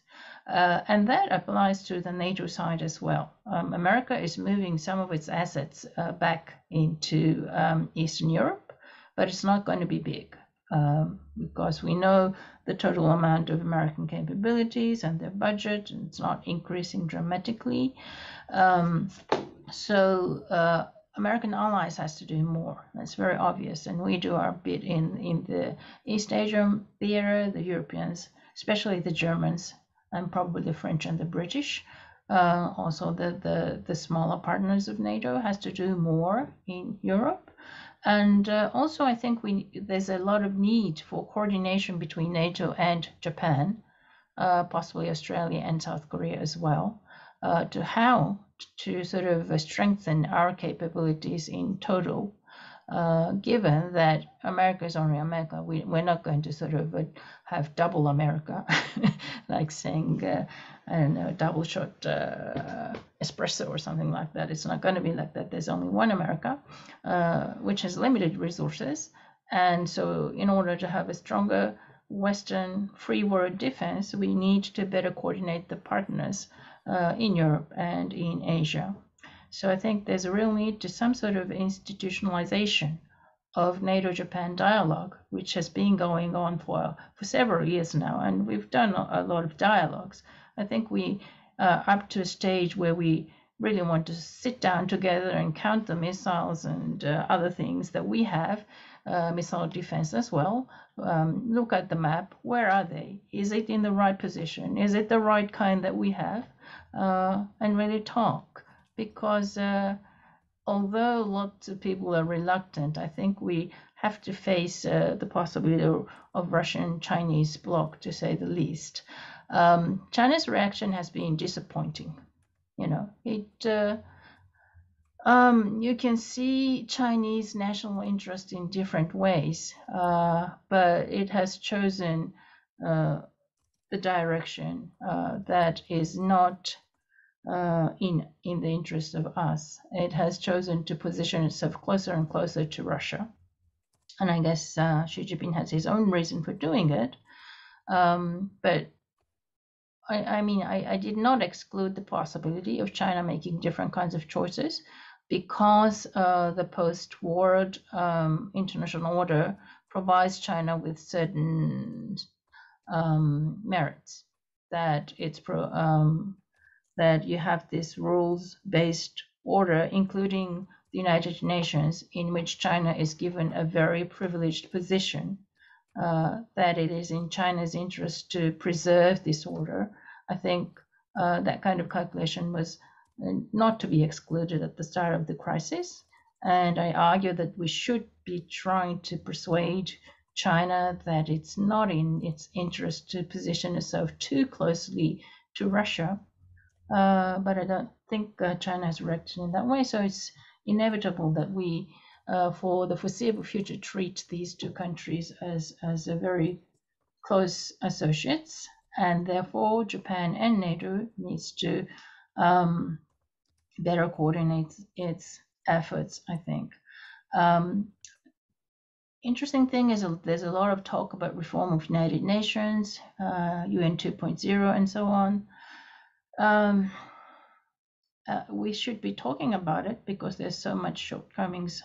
Uh, and that applies to the NATO side as well. Um, America is moving some of its assets uh, back into um, Eastern Europe, but it's not going to be big um, because we know the total amount of American capabilities and their budget, and it's not increasing dramatically. Um, so uh, American allies has to do more. That's very obvious, and we do our bit in in the East Asian theater. The Europeans, especially the Germans, and probably the French and the British. Uh, also, the, the, the smaller partners of NATO has to do more in Europe. And uh, also, I think we there's a lot of need for coordination between NATO and Japan, uh, possibly Australia and South Korea as well, uh, to how to sort of strengthen our capabilities in total uh, given that America is only America, we, we're not going to sort of uh, have double America, (laughs) like saying, uh, I don't know, double shot uh, espresso or something like that. It's not going to be like that. There's only one America, uh, which has limited resources. And so, in order to have a stronger Western free world defense, we need to better coordinate the partners uh, in Europe and in Asia. So I think there's a real need to some sort of institutionalization of NATO-Japan dialogue, which has been going on for, for several years now, and we've done a, lot of dialogues. I think we are up to a stage where we really want to sit down together and count the missiles and uh, other things that we have, uh, missile defense as well. Um, look at the map. Where are they? Is it in the right position? Is it the right kind that we have? Uh, and really talk because uh, although lots of people are reluctant, I think we have to face uh, the possibility of, of Russian-Chinese bloc, to say the least. Um, China's reaction has been disappointing. You know, it. Uh, um, you can see Chinese national interest in different ways, uh, but it has chosen uh, the direction uh, that is not uh, in in the interest of us. It has chosen to position itself closer and closer to Russia, and I guess uh, Xi Jinping has his own reason for doing it. Um, but I, I mean, I, I, did not exclude the possibility of China making different kinds of choices because uh, the post-war um, international order provides China with certain um, merits that it's pro, um, that you have this rules-based order, including the United Nations, in which China is given a very privileged position, uh, that it is in China's interest to preserve this order. I think uh, that kind of calculation was uh, not to be excluded at the start of the crisis. And I argue that we should be trying to persuade China that it's not in its interest to position itself too closely to Russia uh, but I don't think uh, China has reacted in that way. So it's inevitable that we, uh, for the foreseeable future, treat these two countries as, as a very close associates. And therefore, Japan and NATO needs to um, better coordinate its efforts, I think. Um, interesting thing is a, there's a lot of talk about reform of United Nations, uh, UN 2.0, and so on um, uh, we should be talking about it because there's so much shortcomings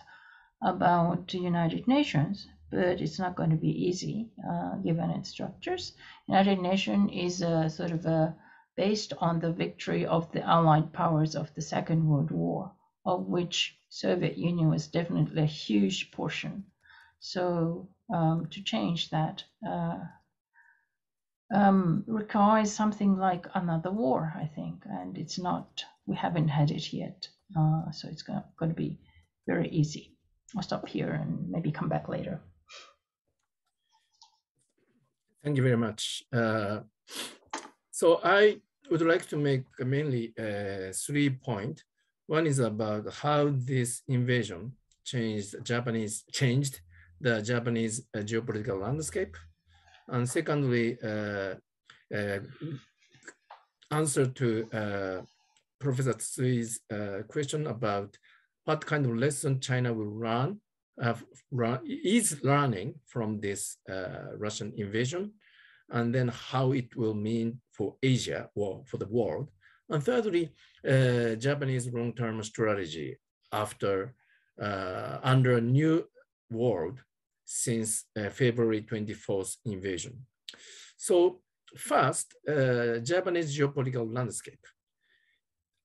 about the United Nations, but it's not going to be easy uh, given its structures. United Nations is a sort of a, based on the victory of the Allied powers of the Second World War, of which Soviet Union was definitely a huge portion. So um, to change that uh, um, requires something like another war, I think, and it's not. We haven't had it yet, uh, so it's going to be very easy. I'll stop here and maybe come back later.
Thank you very much. Uh, so I would like to make mainly uh, three points. One is about how this invasion changed Japanese changed the Japanese uh, geopolitical landscape. And secondly, uh, uh, answer to Professor Tsutsui's question about what kind of lesson China will run, run is learning from this Russian invasion, and then how it will mean for Asia or for the world. And thirdly, uh, Japanese long-term strategy after uh, under a new world since uh, February 24th invasion. So first, uh, Japanese geopolitical landscape.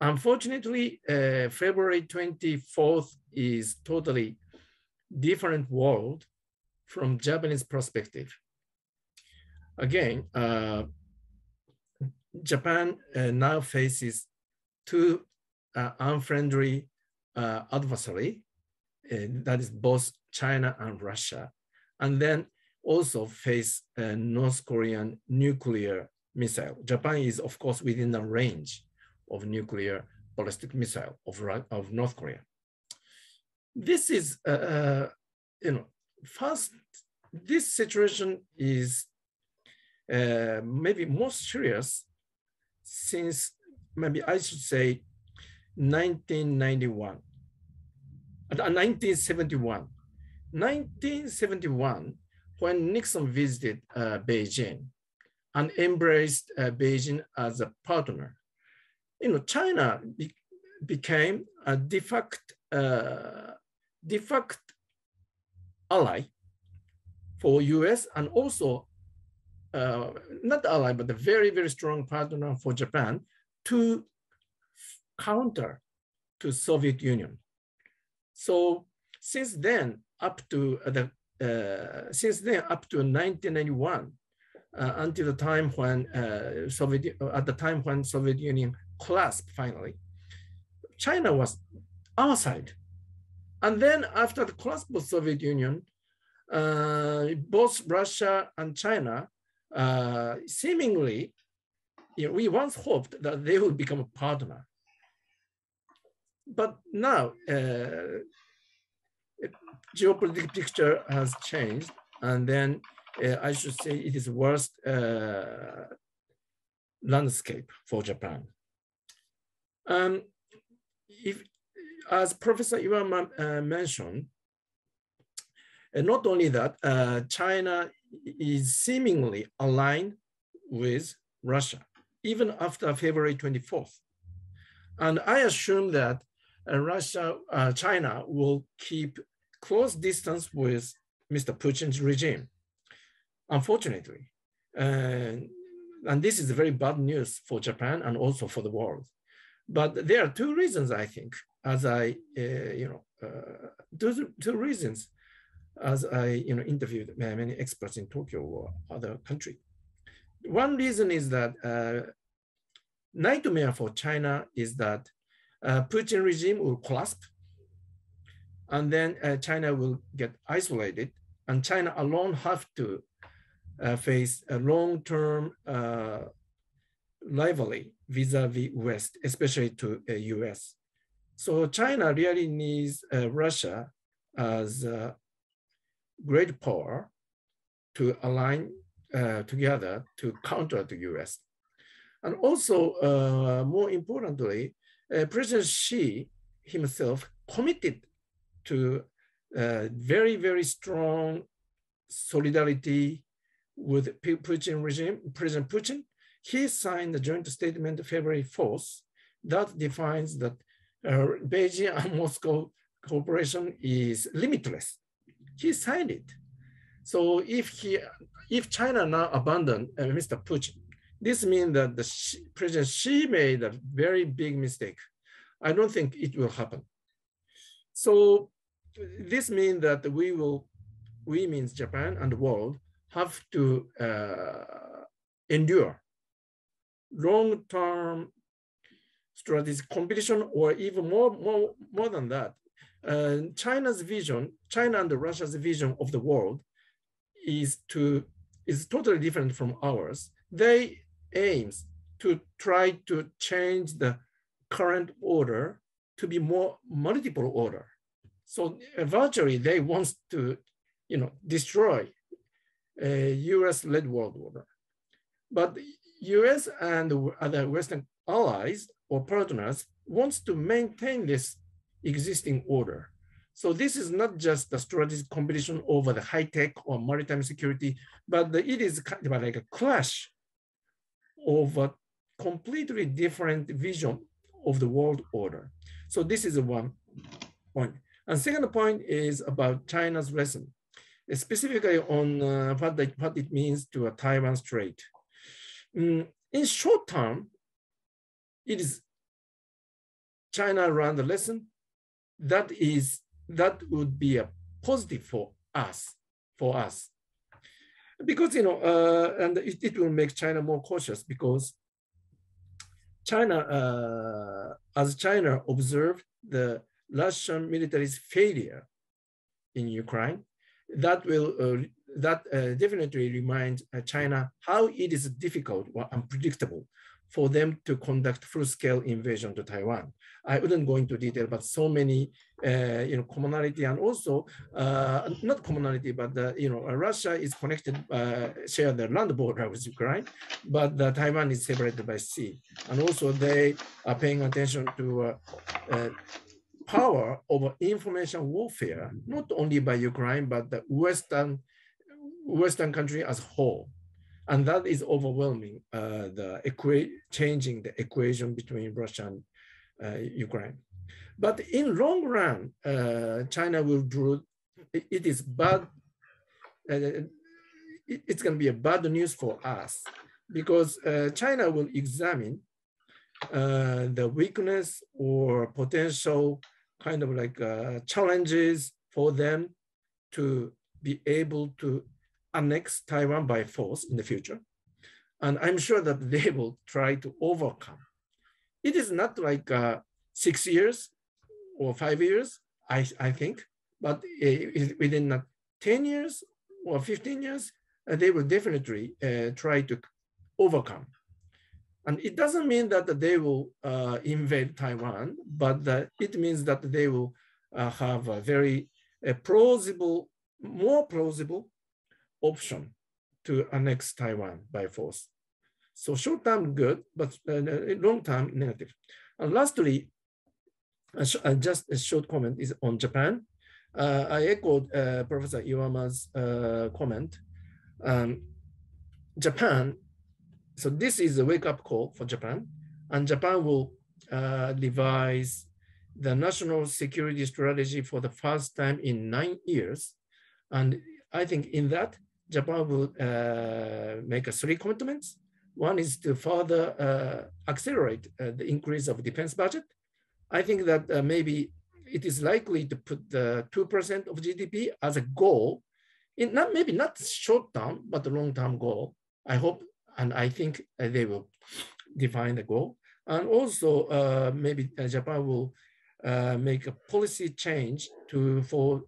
Unfortunately, uh, February 24th is totally different world from Japanese perspective. Again, uh, Japan uh, now faces two uh, unfriendly adversary, that is both China and Russia, and then also face a North Korean nuclear missile. Japan is, of course, within the range of nuclear ballistic missile of, of North Korea. This is, uh, uh, you know, first, this situation is uh, maybe most serious since maybe I should say 1991, 1971. Uh, 1971, when Nixon visited uh, Beijing and embraced uh, Beijing as a partner, you know, China be, became a de facto, uh, de facto ally for US and also uh, not ally, but a very, very strong partner for Japan to counter to Soviet Union. So since then, up to the uh, since then up to 1991, uh, until the time when uh, Soviet at the time when Soviet Union collapsed finally, China was our side, and then after the collapse of Soviet Union, uh, both Russia and China uh, seemingly, we once hoped that they would become a partner. But now, uh, geopolitical picture has changed, and then uh, I should say it is worst uh, landscape for Japan. Um, if, as Professor Iwama uh, mentioned, and not only that, uh, China is seemingly aligned with Russia, even after February 24th. And I assume that uh, Russia, uh, China will keep close distance with Mr. Putin's regime. Unfortunately, and this is very bad news for Japan and also for the world. But there are two reasons, I think, as I, uh, you know, uh, two, two reasons as I you know, interviewed many experts in Tokyo or other country. One reason is that uh, nightmare for China is that uh, Putin regime will collapse and then uh, China will get isolated and China alone have to uh, face a long-term uh, rivalry vis-a-vis West, especially to US. Uh, so China really needs Russia as a great power to align together to counter the US. And also, more importantly, uh, President Xi himself committed to uh, very, very strong solidarity with Putin regime, President Putin. He signed the joint statement February 4th that defines that uh, Beijing and Moscow cooperation is limitless he signed it. So if he, if China now abandoned uh, Mr. Putin, this means that the President Xi made a very big mistake. I don't think it will happen. So this means that we will, we means Japan and the world have to uh, endure long-term strategic competition or even more, more, more than that, uh, China's vision, China and Russia's vision of the world is to is totally different from ours. They aims to try to change the current order to be more multiple order. So virtually they want to, you know, destroy a US-led world order. But US and other Western allies or partners wants to maintain this existing order. So this is not just a strategic competition over the high tech or maritime security, but the, it is kind of like a clash of a completely different vision of the world order. So this is one point. And second point is about China's lesson, specifically on uh, what, the, what it means to a Taiwan Strait. Mm, in short term, it is China learned the lesson that is that would be a positive for us for us because you know uh, and it, it, will make china more cautious because china uh, as china observed the russian military's failure in ukraine that will uh, that uh, definitely reminds uh, china how it is difficult or unpredictable for them to conduct full-scale invasion to Taiwan. I wouldn't go into detail, but so many, uh, you know, commonality and also uh, not commonality, but the, you know, Russia is connected, uh, share the land border with Ukraine, but the Taiwan is separated by sea, and also they are paying attention to uh, uh, power over information warfare, not only by Ukraine but the Western Western country as a whole. And that is overwhelming uh, the changing the equation between Russia and uh, Ukraine. But in long run, uh, China will draw, it, is bad, uh, it, it's gonna be a bad news for us because uh, China will examine uh, the weakness or potential kind of like challenges for them to be able to annex Taiwan by force in the future. And I'm sure that they (laughs) will try to overcome. It is not like uh, six years or five years, I, I think, but uh, within uh, 10 years or 15 years, uh, they will definitely uh, try to overcome. And it doesn't mean that they will uh, invade Taiwan, but it means that they will have a very plausible, more plausible option to annex Taiwan by force. So short term good, but uh, long term negative. And lastly, uh, just a short comment is on Japan. Uh, I echoed uh, Professor Iwama's uh, comment. Um, Japan, so this is a wake up call for Japan, and Japan will uh, revise the national security strategy for the first time in nine years. And I think in that, Japan will uh, make three commitments. One is to further uh, accelerate uh, the increase of defense budget. I think that uh, maybe it is likely to put the 2% of GDP as a goal, in not maybe not short term, but a long term goal. I hope and I think uh, they will define the goal. And also uh, maybe Japan will make a policy change to for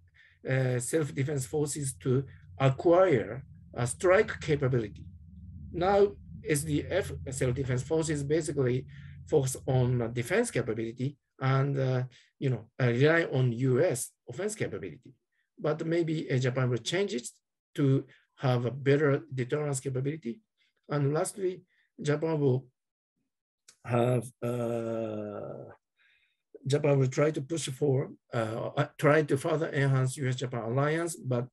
self-defense forces to acquire a strike capability. Now, SDF, self-defense forces, basically focus on defense capability and uh, you know uh, rely on U.S. offense capability. But maybe uh, Japan will change it to have a better deterrence capability. And lastly, Japan will have uh, Japan will try to push for, uh, uh try to further enhance U.S.-Japan alliance, but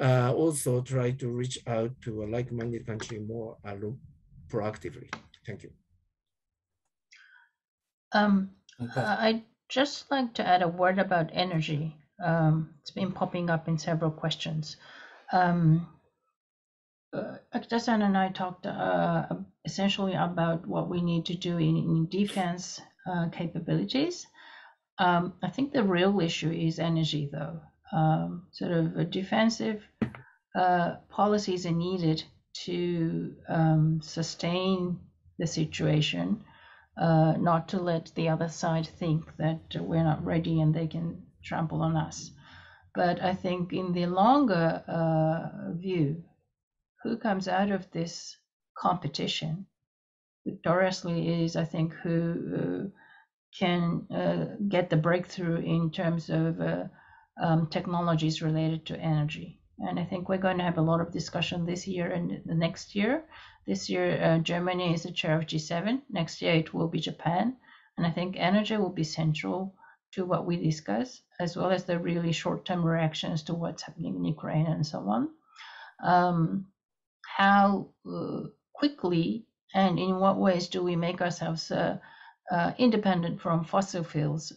uh, also try to reach out to a like-minded country more uh, proactively. Thank you.
Um, okay. I'd just like to add a word about energy. Um, it's been popping up in several questions. Um, uh, Akita-san and I talked uh, essentially about what we need to do in, in defense uh, capabilities. Um, I think the real issue is energy, though um, sort of defensive uh, policies are needed to um, sustain the situation, uh, not to let the other side think that we're not ready and they can trample on us. But I think in the longer uh, view, who comes out of this competition victoriously is, I think, who uh, can uh, get the breakthrough in terms of uh, um, technologies related to energy. And I think we're going to have a lot of discussion this year and the next year. This year, uh, Germany is the chair of G7. Next year, it will be Japan. And I think energy will be central to what we discuss, as well as the really short term reactions to what's happening in Ukraine and so on. Um, how uh, quickly and in what ways do we make ourselves uh, uh independent from fossil fuels?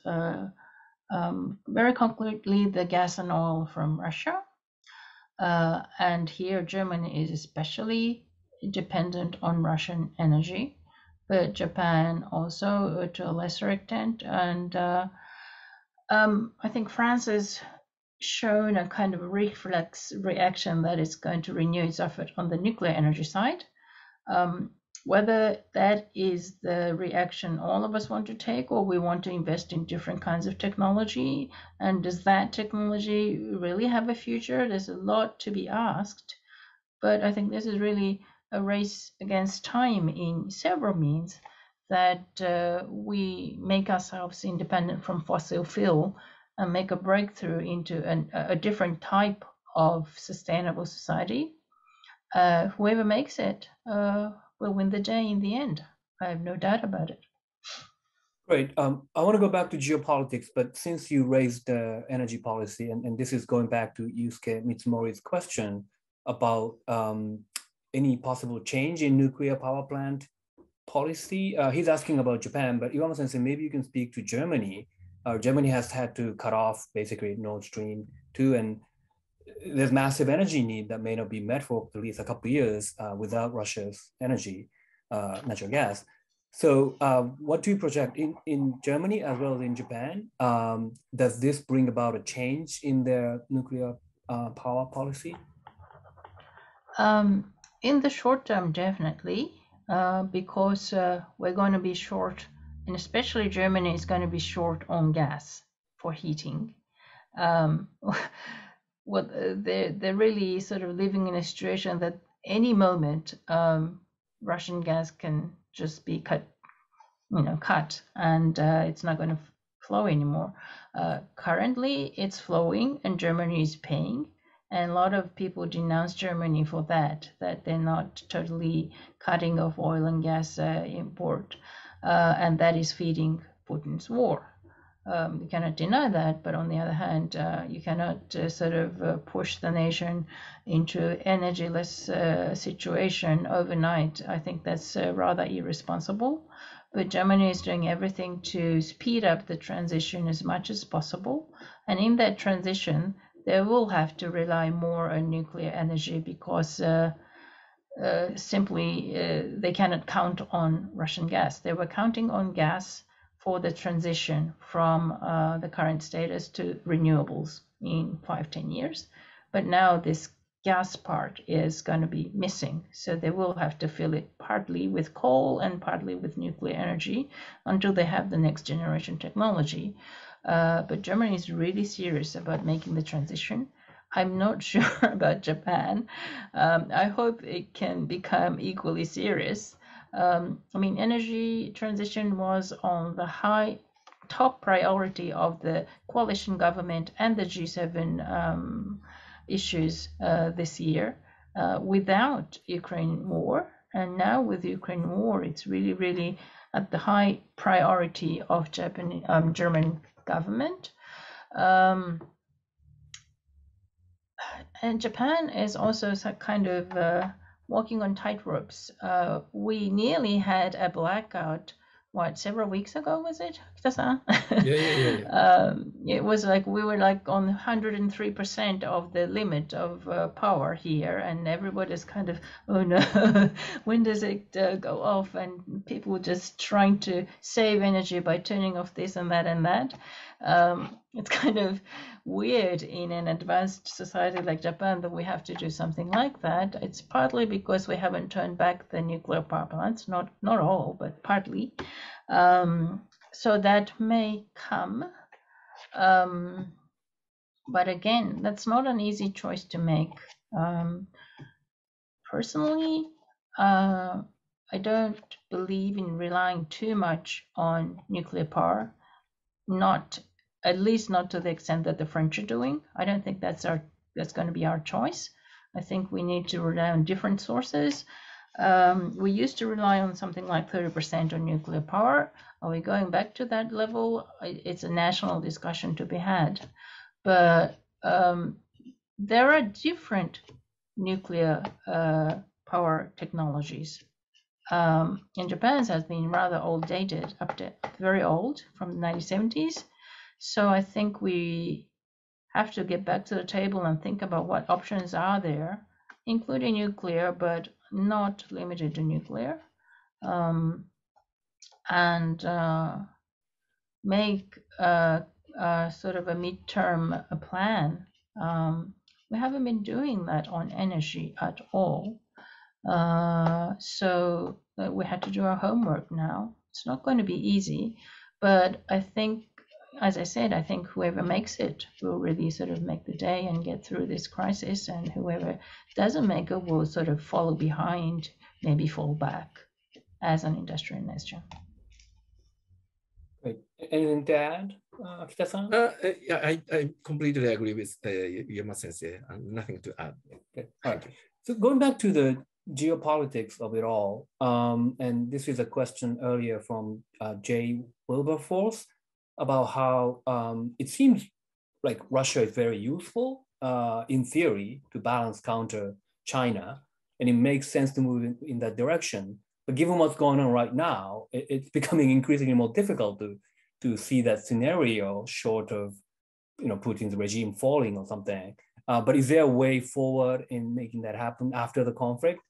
Um, very concretely the gas and oil from Russia. Uh, and here Germany is especially dependent on Russian energy, but Japan also uh, to a lesser extent. And uh, um, I think France has shown a kind of reflex reaction that it's going to renew its effort on the nuclear energy side. Um, whether that is the reaction all of us want to take or we want to invest in different kinds of technology. And does that technology really have a future? There's a lot to be asked. But i think this is really a race against time in several means that uh, we make ourselves independent from fossil fuel and make a breakthrough into an, a different type of sustainable society. Uh, whoever makes it uh, will win the day in the end. I have no doubt about it.
Great. Um, I want to go back to geopolitics, but since you raised uh, energy policy, and, and this is going back to Yusuke Mitsumori's question about um, any possible change in nuclear power plant policy? Uh, he's asking about Japan, but Iwama Sensei, maybe you can speak to Germany. Uh, Germany has had to cut off basically Nord Stream 2, and there's massive energy need that may not be met for at least a couple years uh, without Russia's energy, uh, natural gas. So uh, what do you project in, in Germany as well as in Japan? Um, does this bring about a change in their nuclear uh, power policy?
Um, in the short term, definitely, uh, because uh, we're going to be short, and especially Germany is going to be short on gas for heating. Um, (laughs) what uh, they're they're really sort of living in a situation that any moment um, Russian gas can just be cut, you know, cut, and uh, it's not going to flow anymore. Uh, currently, it's flowing, and Germany is paying, and a lot of people denounce Germany for that, that they're not totally cutting off oil and gas uh, import, uh, and that is feeding Putin's war. Um, you cannot deny that, but on the other hand, uh, you cannot uh, sort of uh, push the nation into energyless uh, situation overnight. I think that's uh, rather irresponsible. But Germany is doing everything to speed up the transition as much as possible, and in that transition, they will have to rely more on nuclear energy because. Uh, simply, they cannot count on Russian gas. They were counting on gas for the transition from uh, the current status to renewables in five, 10 years. But now this gas part is going to be missing. So they will have to fill it partly with coal and partly with nuclear energy until they have the next generation technology. Uh, but Germany is really serious about making the transition. I'm not (laughs) sure about Japan. Um, I hope it can become equally serious. Um, I mean, energy transition was on the high top priority of the coalition government and the G7 um, issues uh, this year uh, without Ukraine war. And now with Ukraine war, it's really, really at the high priority of Japan, um, German government. Um, and Japan is also kind of uh, walking on tight ropes. Uh, we nearly had a blackout. What several weeks ago was it,
yeah, yeah, yeah. yeah. (laughs) um,
it was like we were like on 103 percent of the limit of uh, power here, and everybody's kind of, oh no, (laughs) when does it uh, go off? And people just trying to save energy by turning off this and that and that. Um, it's kind of weird in an advanced society like Japan that we have to do something like that. It's partly because we haven't turned back the nuclear power plants, not not all, but partly. Um, so that may come. Um, but again, that's not an easy choice to make. Um, personally, uh, I don't believe in relying too much on nuclear power, not at least not to the extent that the French are doing. I don't think that's our that's going to be our choice. I think we need to rely on different sources. Um, we used to rely on something like 30% on nuclear power. Are we going back to that level? It's a national discussion to be had. But um, there are different nuclear uh, power technologies. Um, and Japan's has been rather old dated, up to very old from the 1970s. So I think we have to get back to the table and think about what options are there, including nuclear, but not limited to nuclear, um, and uh, make a, a, sort of a midterm plan. Um, we haven't been doing that on energy at all. Uh, so uh, we had to do our homework now. It's not going to be easy, but I think as I said, I think whoever makes it will really sort of make the day and get through this crisis, and whoever doesn't make it will sort of follow behind, maybe fall back as an industrial nation.
Anything to add, uh, Akita-san?
Uh, uh, yeah, I, I completely agree with uh, Iwama sensei. and nothing to add.
Okay. All right. So going back to the geopolitics of it all, um, and this is a question earlier from uh, Jay Wilberforce about how um, it seems like Russia is very useful uh, in theory to balance counter China. and it makes sense to move in, in that direction. But given what's going on right now, it, it's becoming (laughs) increasingly more difficult to to see that scenario short of you know Putin's regime falling or something. Uh, but is there a way forward in making that happen after the conflict?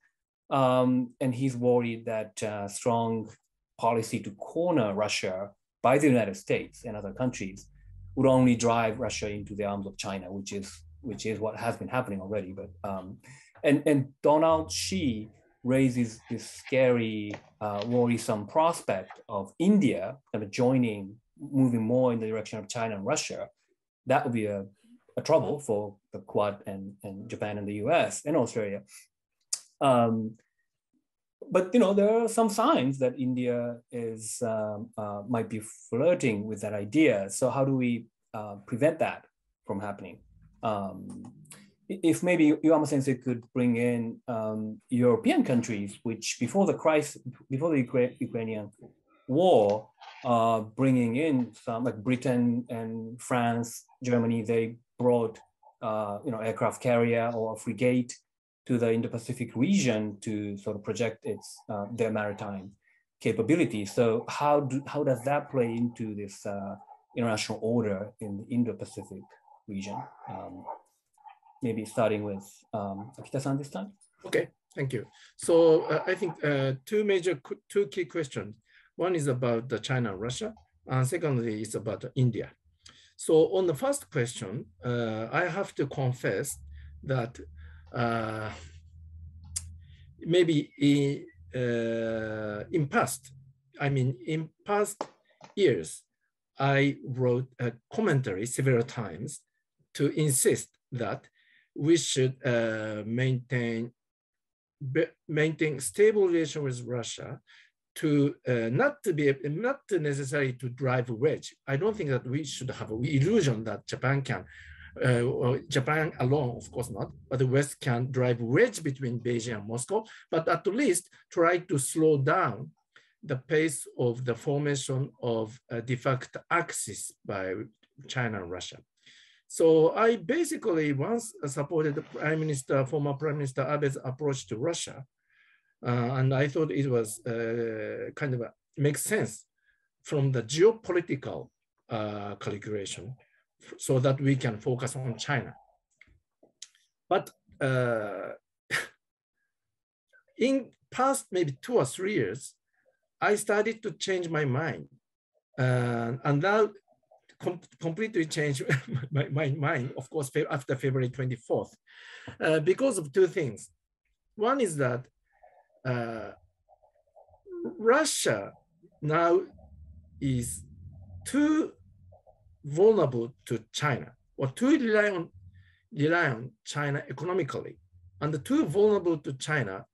Um, and he's worried that uh, strong policy to corner Russia by the United States and other countries would only drive Russia into the arms of China, which is which is what has been happening already. But um, and and Donald Xi raises this scary, uh, worrisome prospect of India kind of joining, moving more in the direction of China and Russia. That would be a, a trouble for the Quad and, and Japan and the US and Australia. Um, but you know there are some signs that India is um, uh, might be flirting with that idea. So how do we uh, prevent that from happening? Um, if maybe Iwama Sensei could bring in um, European countries, which before the crisis, before the Ukra Ukrainian war, uh, bringing in some like Britain and France, Germany, they brought uh, you know aircraft carrier or a frigate to the Indo-Pacific region to sort of project its uh, their maritime capability. So how do how does that play into this uh, international order in the Indo-Pacific region? Um, maybe starting with um, Akita-san this time.
Okay, thank you. So uh, I think uh, two major, two key questions. One is about the China and Russia, and secondly is about India. So on the first question, uh, I have to confess that uh, maybe in, uh, in past, I mean, in past years, I wrote a commentary several times to insist that we should uh, maintain maintain stable relation with Russia to uh, not to be not to necessarily to drive a wedge. I don't think that we should have an illusion that Japan can. Uh, well, Japan alone, of course not, but the West can drive wedge between Beijing and Moscow, but at least try to slow down the pace of the formation of a de facto axis by China and Russia. So I basically once supported the Prime Minister, former Prime Minister Abe's approach to Russia. Uh, and I thought it was uh, kind of a, makes sense from the geopolitical uh, calculation so that we can focus on China. But uh, (laughs) in past maybe two or three years, I started to change my mind. and now com completely changed (laughs) my, my, mind, of course, after February 24th, uh, because of two things. One is that uh, Russia now is too vulnerable to China or too rely on, rely on China economically and too vulnerable to China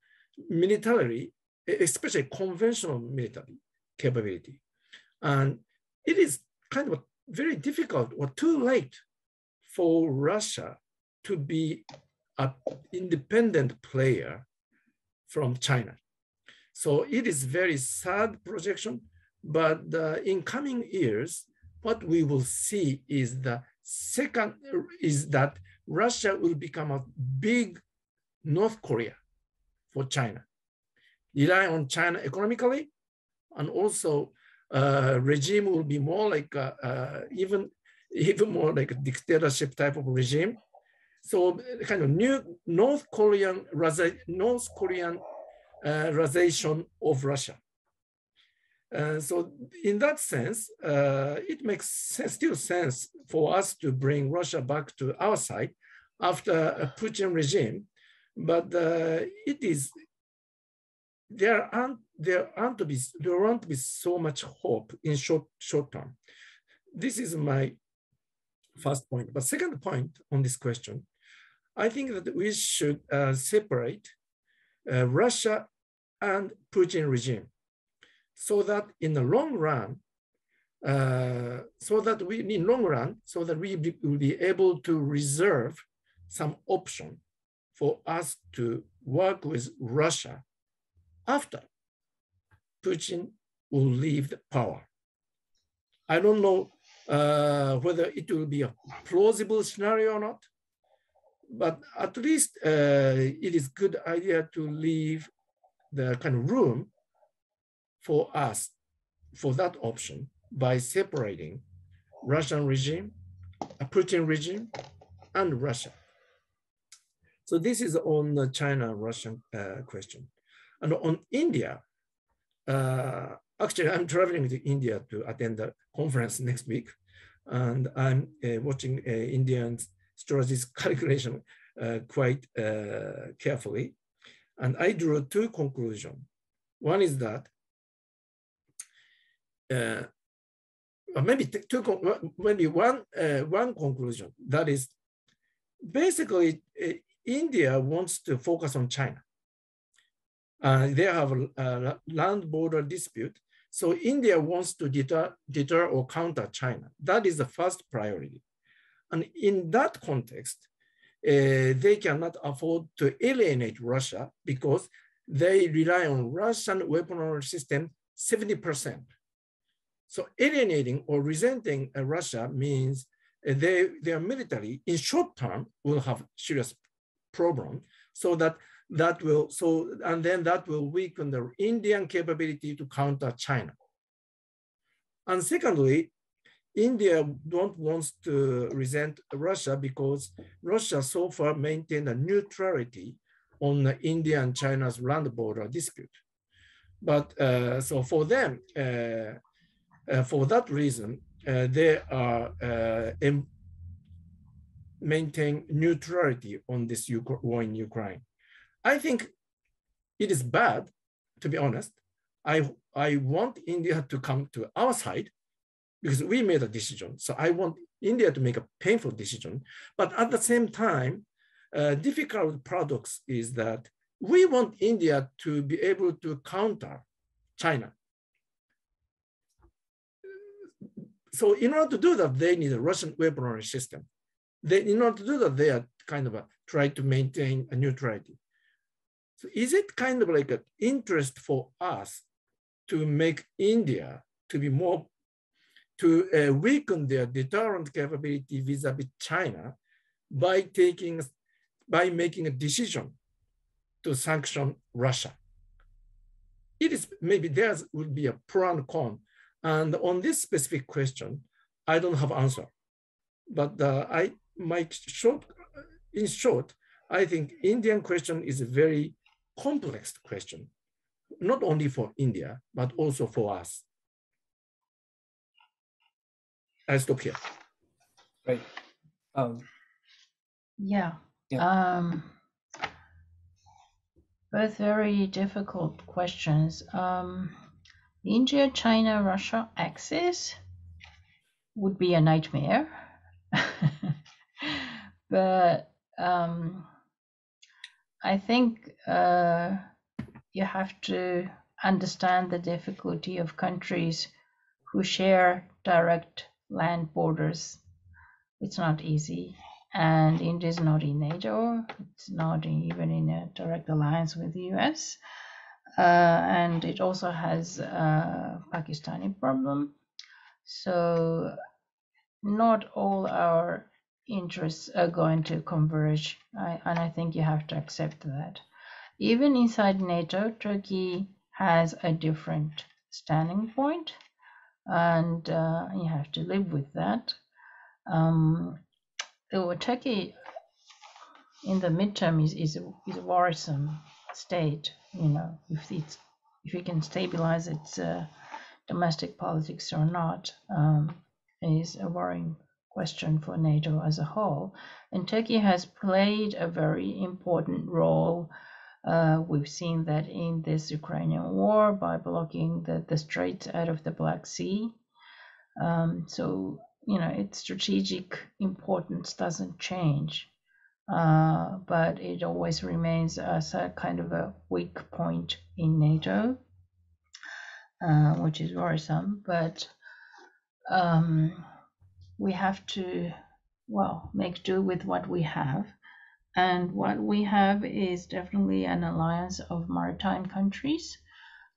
militarily, especially conventional military capability. And it is kind of very difficult or too late for Russia to be an independent player from China. So it is very sad projection, but uh, in coming years, what we will see is the second is that Russia will become a big North Korea for China, rely on China economically, and also uh, regime will be more like a, uh, even even more like a dictatorship type of regime. So kind of new North Korean North Korean uh, of Russia. Uh, so in that sense, uh, it makes sense, still sense for us to bring Russia back to our side after a Putin regime, but uh, it is there aren't there aren't to be there aren't be so much hope in short short term. This is my first point. But second point on this question, I think that we should uh, separate uh, Russia and Putin regime, so that in the long run, uh, so that we in long run, so that we be, will be able to reserve some option for us to work with Russia after Putin will leave the power. I don't know uh, whether it will be a plausible scenario or not, but at least uh, it is good idea to leave the kind of room for us for that option by separating Russian regime, a Putin regime, and Russia. So this is on the China-Russian uh, question. And on India, uh, actually I'm traveling to India to attend the conference (laughs) next week. And I'm uh, watching uh, Indian this (laughs) calculation uh, quite uh, carefully. And I drew two conclusions. One is that uh, maybe two, maybe one, uh, one conclusion that is basically uh, India wants to focus on China. Uh, they have a, a, land border dispute. So India wants to deter, deter or counter China. That is the first priority. And in that context, uh, they cannot afford to alienate Russia because they rely on Russian weaponry system 70%. So alienating or resenting uh, Russia means uh, they, their military in short term will have serious problem. So that that will so and then that will weaken the Indian capability to counter China. And secondly, India don't want to resent Russia because Russia so far maintained a neutrality on India and China's land border dispute. But uh, so for them, uh, uh, for that reason, uh, they are uh, maintain neutrality on this war in Ukraine. I think it is bad, to be honest. I, I want India to come to our side because we made a decision. So I want India to make a painful decision. But at the same time, uh, difficult paradox is that we want India to be able to counter China. So in order to do that, they need a Russian weaponry system. They, in order to do that, they are kind of a, try to maintain a neutrality. So is it kind of like an interest for us to make India to be more, to uh, weaken their deterrent capability vis-a-vis -vis China by taking, by making a decision to sanction Russia? It is maybe there would be a pro and con and on this specific question, I don't have answer. But uh, I might short, in short, I think Indian question is a very complex question, not only for India, but also for us. I stop here.
Right. Um,
yeah. yeah. Um, both very difficult questions. Um, India, China, Russia axis would be a nightmare. (laughs) but um, I think uh, you have to understand the difficulty of countries who share direct land borders. It's not easy. And India is not in NATO, it's not even in a direct alliance with the US. Uh, and it also has a Pakistani problem. So not all our interests are going to converge, I, and I think you have to accept that. Even inside NATO, Turkey has a different standing point, and uh, you have to live with that. Um, Turkey in the midterm is, is, is a worrisome state you know, if it's if it can stabilize its uh, domestic politics or not um, is a worrying question for NATO as a whole. And Turkey has played a very important role. Uh, we've seen that in this Ukrainian war by blocking the, the straits out of the Black Sea. Um, so, you know, its strategic importance doesn't change. Uh, but it always remains as a kind of a weak point in NATO, uh, which is worrisome. But um, we have to, well, make do with what we have. And what we have is definitely an alliance of maritime countries,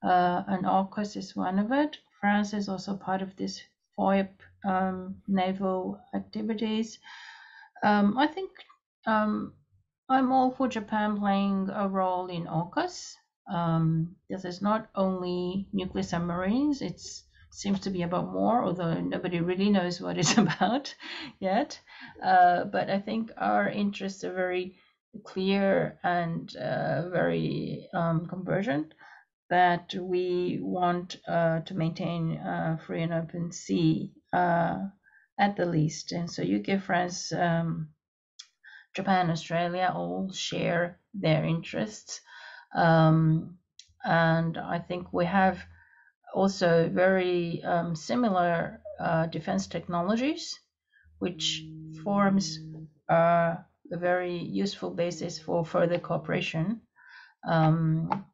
uh, and AUKUS is one of it. France is also part of this FOIP um, naval activities. Um, I think um, I'm all for Japan playing a role in AUKUS. Um, this is not only nuclear submarines, it seems to be about more, although nobody really knows what it's (laughs) about yet. Uh, but I think our interests are very clear and uh, very um, convergent that we want uh, to maintain a free and open sea uh, at the least. And so UK, France, um, Japan, Australia all share their interests. Um, and I think we have also very um, similar uh, defense technologies, which forms uh, a very useful basis for further cooperation. Um,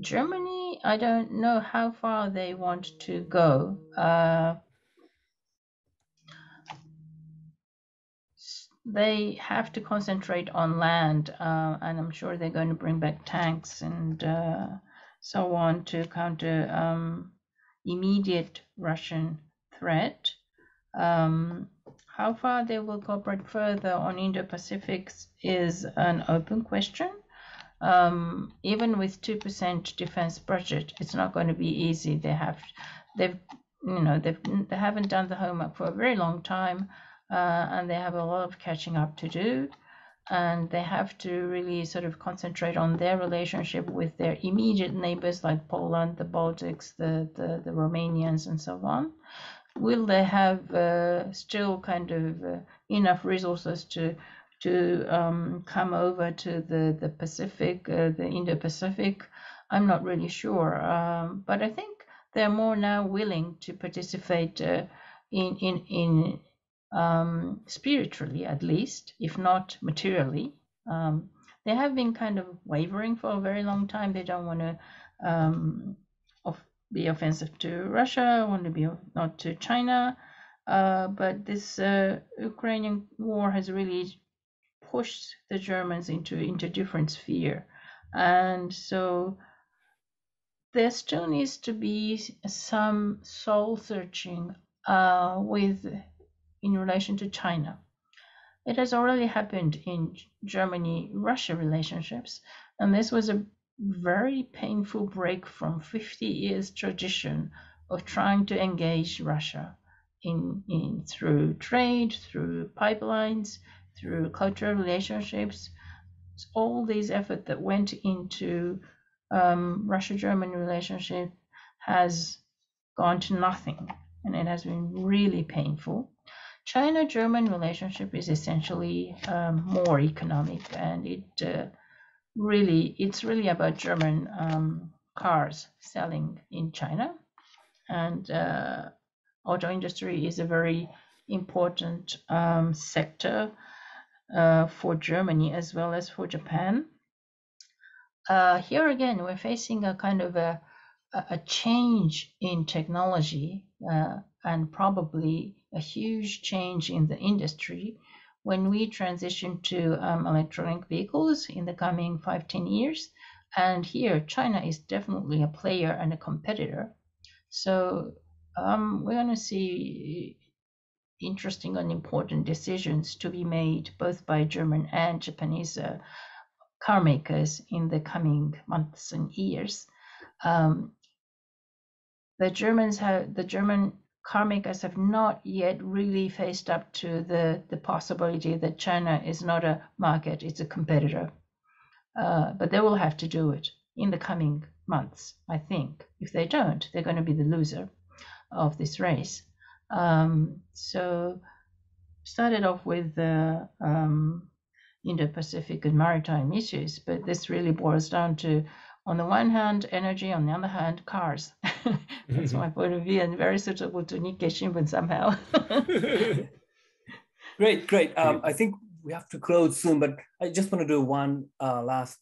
Germany, I don't know how far they want to go. Uh, they have to concentrate on land, uh, and I'm sure they're going to bring back tanks and uh, so on to counter um, immediate Russian threat. Um, how far they will cooperate further on Indo-Pacific is an open question. Um, even with two percent defense budget, it's not going to be easy. They have, they've, you know, they've they haven't done the homework for a very long time uh, and they have a lot of catching up to do. And they have to really sort of concentrate on their relationship with their immediate neighbors like Poland, the Baltics, the, the, the Romanians, and so on. Will they have uh, still kind of uh, enough resources to to um, come over to the the Pacific, uh, the Indo-Pacific? I'm not really sure, um, but I think they're more now willing to participate uh, in in in um, spiritually at least, if not materially. Um, they have been kind of wavering for a very long time. They don't want to um, be offensive to Russia, want to be not to China. Uh, but this uh, Ukrainian war has really pushed the Germans into into different sphere, and so there still needs to be some soul searching uh, with in relation to China. It has already happened in Germany Russia relationships, and this was a very painful break from 50 years tradition of trying to engage Russia in, in through trade, through pipelines, through cultural relationships. All these effort that went into um, Russia-German relationship has gone to nothing, and it has been really painful. China-German relationship is essentially um, more economic, and it uh, really it's really about German um, cars selling in China, and uh, auto industry is a very important um, sector uh, for Germany as well as for Japan. Uh, here again, we're facing a kind of a, a change in technology uh, and probably a huge change in the industry when we transition to um, electronic vehicles in the coming five, 10 years. And here, China is definitely a player and a competitor. So um, we're going to see interesting and important decisions to be made both by German and Japanese uh, car makers in the coming months and years. Um, the Germans have the German car makers have not yet really faced up to the, the possibility that China is not a market, it's a competitor. Uh, but they will have to do it in the coming months, I think. If they don't, they're going to be the loser of this race. Um, so started off with the um, Indo-Pacific and maritime issues, but this really boils down to on the one hand, energy, on the other hand, cars. (laughs) That's my point of view, and very suitable to Nikkei Shimbun somehow. (laughs)
great, great. Um, I think we have to close soon, but I just want to do one uh, last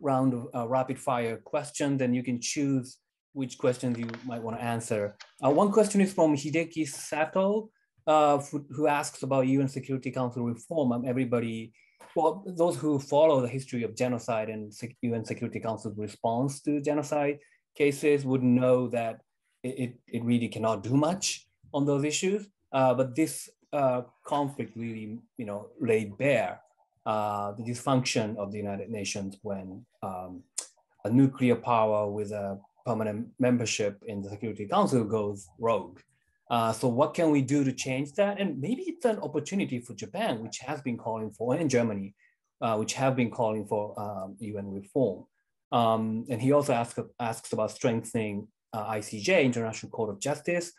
round of uh, rapid fire questions, then you can choose which questions you might want to answer. Uh, one question is from Hideki Sato, uh, who asks about UN Security Council reform. Um, everybody well, those who follow the history of genocide and UN Security Council's response to genocide cases would know that it, it really cannot do much on those issues. Uh, but this uh, conflict really, you know, laid bare uh, the dysfunction of the United Nations when um, a nuclear power with a permanent membership in the Security Council goes rogue. Uh, so what can we do to change that? And maybe it's an opportunity for Japan, which has been calling for, and Germany, uh, which have been calling for um, UN reform. Um, and he also ask, asks about strengthening uh, ICJ, International Court of Justice.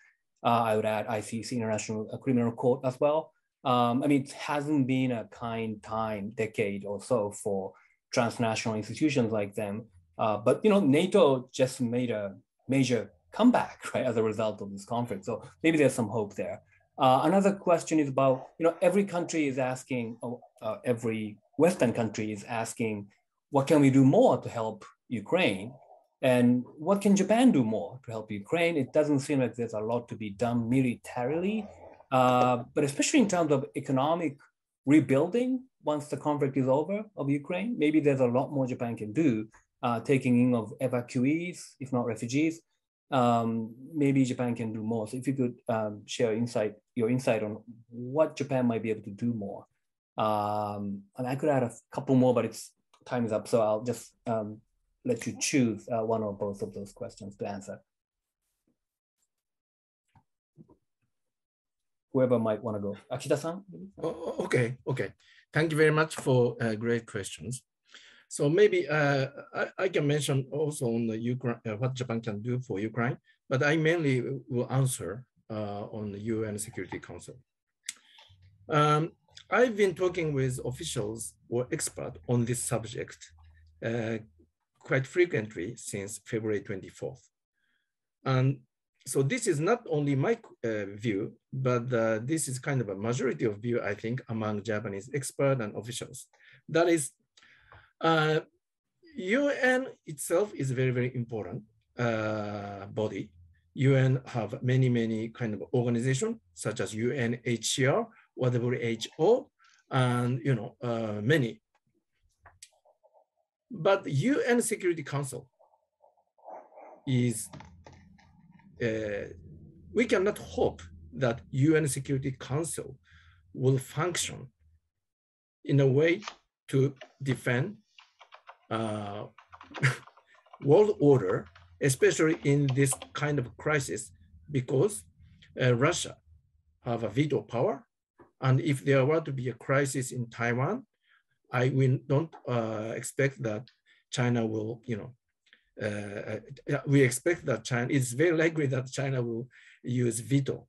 Uh, I would add ICC, International Criminal Court as well. Um, I mean, it hasn't been a kind time, decade or so for transnational institutions like them. Uh, but you know, NATO just made a major comeback, (laughs) right, as a result of this conflict. So maybe there's some hope there. Uh, another question is about, you know, every country is asking, uh, uh every Western country is asking, what can we do more to help Ukraine? And what can Japan do more to help Ukraine? It doesn't seem like there's a lot to be done militarily, uh, but especially in terms of economic rebuilding once the conflict is over of Ukraine, maybe there's a lot more Japan can do, uh, taking in of evacuees, if not refugees. Um, maybe Japan can do more. So if you could um, share insight, your insight on what Japan might be able to do more. Um, and I could add a couple more, but it's time is up. So I'll just um, let you choose uh, one or both of those questions to answer. Whoever might want to go. Akita-san?
Oh, okay, okay. Thank you very much for uh, great questions. So maybe uh, I, I, can mention also on the Ukraine, uh, what Japan can do for Ukraine, but I mainly will answer uh, on the UN Security Council. Um, I've been talking with officials or experts on this subject uh, quite frequently since February 24th. And so this is not only my uh, view, but uh, this is kind of a majority of view, I think, among Japanese experts and officials. That is, uh, UN itself is a very, very important uh, body. UN have many, many kind of organization, such as UNHCR or WHO, and you know, uh, many but UN Security Council is, uh, we cannot hope that UN Security Council will function in a way to defend uh, (laughs) world order, especially in this kind of crisis, because uh, Russia have a veto power. And if there were to be a crisis in Taiwan, I we don't uh, expect that China will, you know, uh, uh we expect that China, it's very likely that China will use veto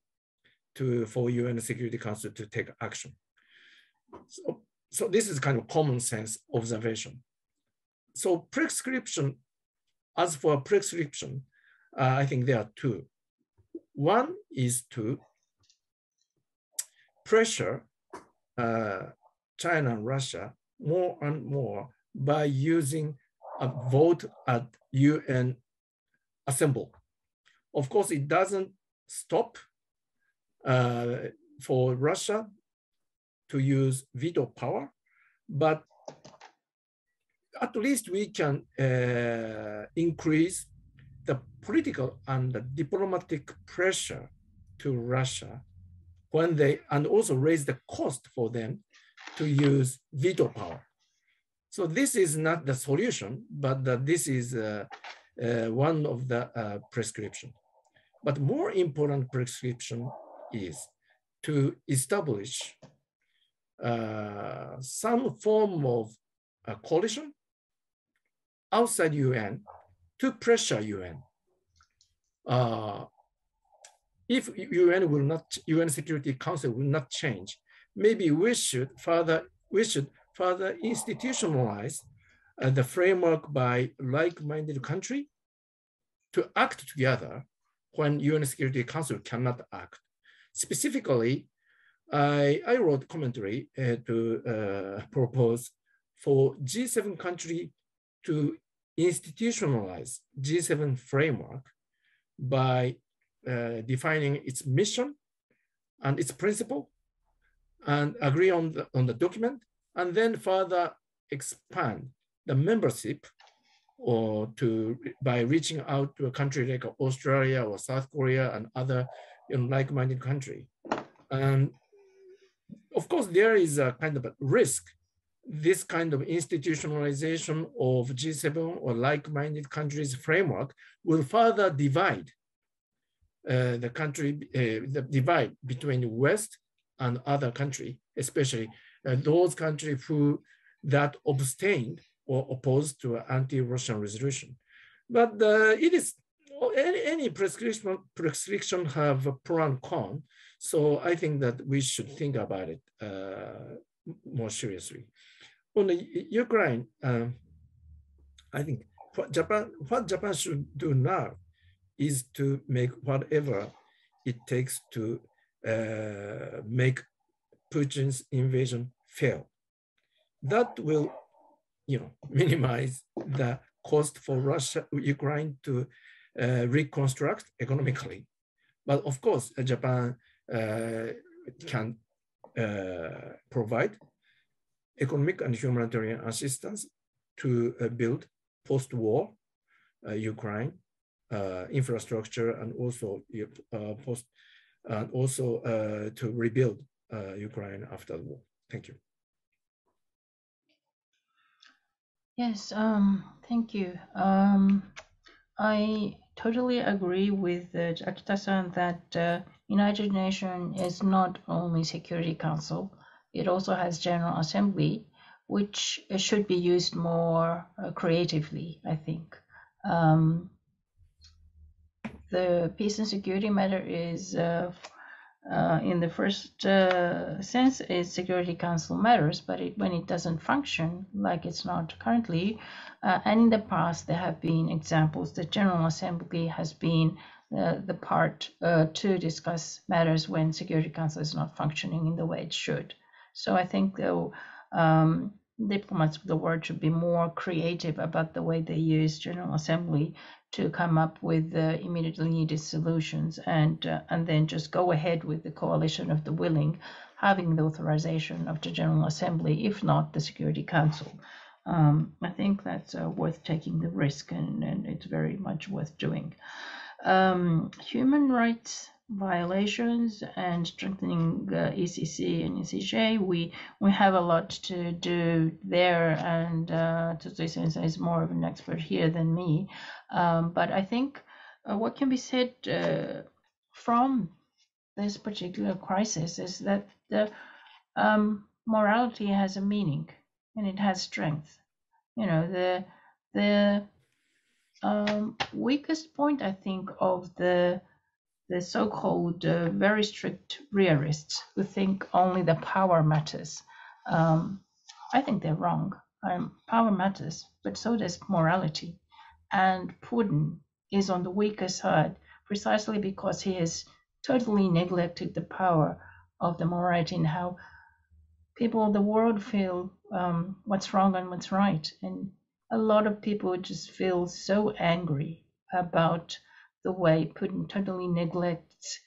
to, for UN Security Council to take action. So, so this is kind of common sense observation. So prescription, as for prescription, uh, I think there are two. One is to pressure uh, China and Russia more and more by using a vote at UN Assembly. Of course, it doesn't stop uh, for Russia to use veto power, but at least we can uh, increase the political and the diplomatic pressure to Russia when they, and also raise the cost for them to use veto power. So this is not the solution, but this is uh, uh, one of the uh, prescription. But more important prescription is to establish uh, some form of a coalition outside UN to pressure UN. Uh, if UN will not, UN Security Council will not change, maybe we should further, we should further institutionalize uh, the framework by like-minded country to act together when UN Security Council cannot act. Specifically, I, I wrote commentary uh, to uh, propose for G7 country to institutionalize G7 framework by uh, defining its mission and its principle and agree on the, on the document and then further expand the membership or to by reaching out to a country like Australia or South Korea and other you know, like-minded country. And of course, there is a kind of a risk this kind of institutionalization of G7 or like-minded countries framework will further divide uh, the country, uh, the divide between the West and other country, especially uh, those countries who that abstained or opposed to anti-Russian resolution. But uh, it is any, any prescription prescription have a pro and con. So I think that we should think about it uh, more seriously. On the Ukraine, um, I think what Japan what Japan should do now is to make whatever it takes to uh, make Putin's invasion fail. That will, you know, (laughs) minimize the cost for Russia, Ukraine to uh, reconstruct economically. But of course, uh, Japan uh, can uh, provide economic and humanitarian assistance to uh, build post-war Ukraine uh, infrastructure and also uh, post and also uh, to rebuild Ukraine after the war. Thank you.
Yes, um, thank you. Um, I totally agree with uh, Akita-san that uh, United Nations is not only Security Council, it also has General Assembly, which should be used more uh, creatively, I think. Um, the peace and security matter is uh, uh, in the first uh, sense is security council matters but it, when it doesn't function like it's not currently uh, and in the past there have been examples the general assembly has been uh, the part to discuss matters when security council is not functioning in the way it should so i think the um, diplomats of the world should be more creative about the way they use general assembly to come up with the immediately needed solutions and uh, and then just go ahead with the coalition of the willing having the authorization of the General Assembly, if not the Security Council. Um, I think that's uh, worth taking the risk and, and it's very much worth doing. Um, human rights violations and strengthening uh, ICC and ECJ. We we have a lot to do there, and uh, Tsutsui is more of an expert here than me. Um, but I think uh, what can be said uh, from this particular crisis is that the um, morality has a meaning and it has strength. You know the the um, weakest point I think of the the so-called uh, very strict realists who think only the power matters. Um, I think they're wrong. Um, power matters, but so does morality. And Putin is on the weaker side precisely because he has totally neglected the power of the morality and how people of the world feel um, what's wrong and what's right. And a lot of people just feel so angry about the way Putin totally neglects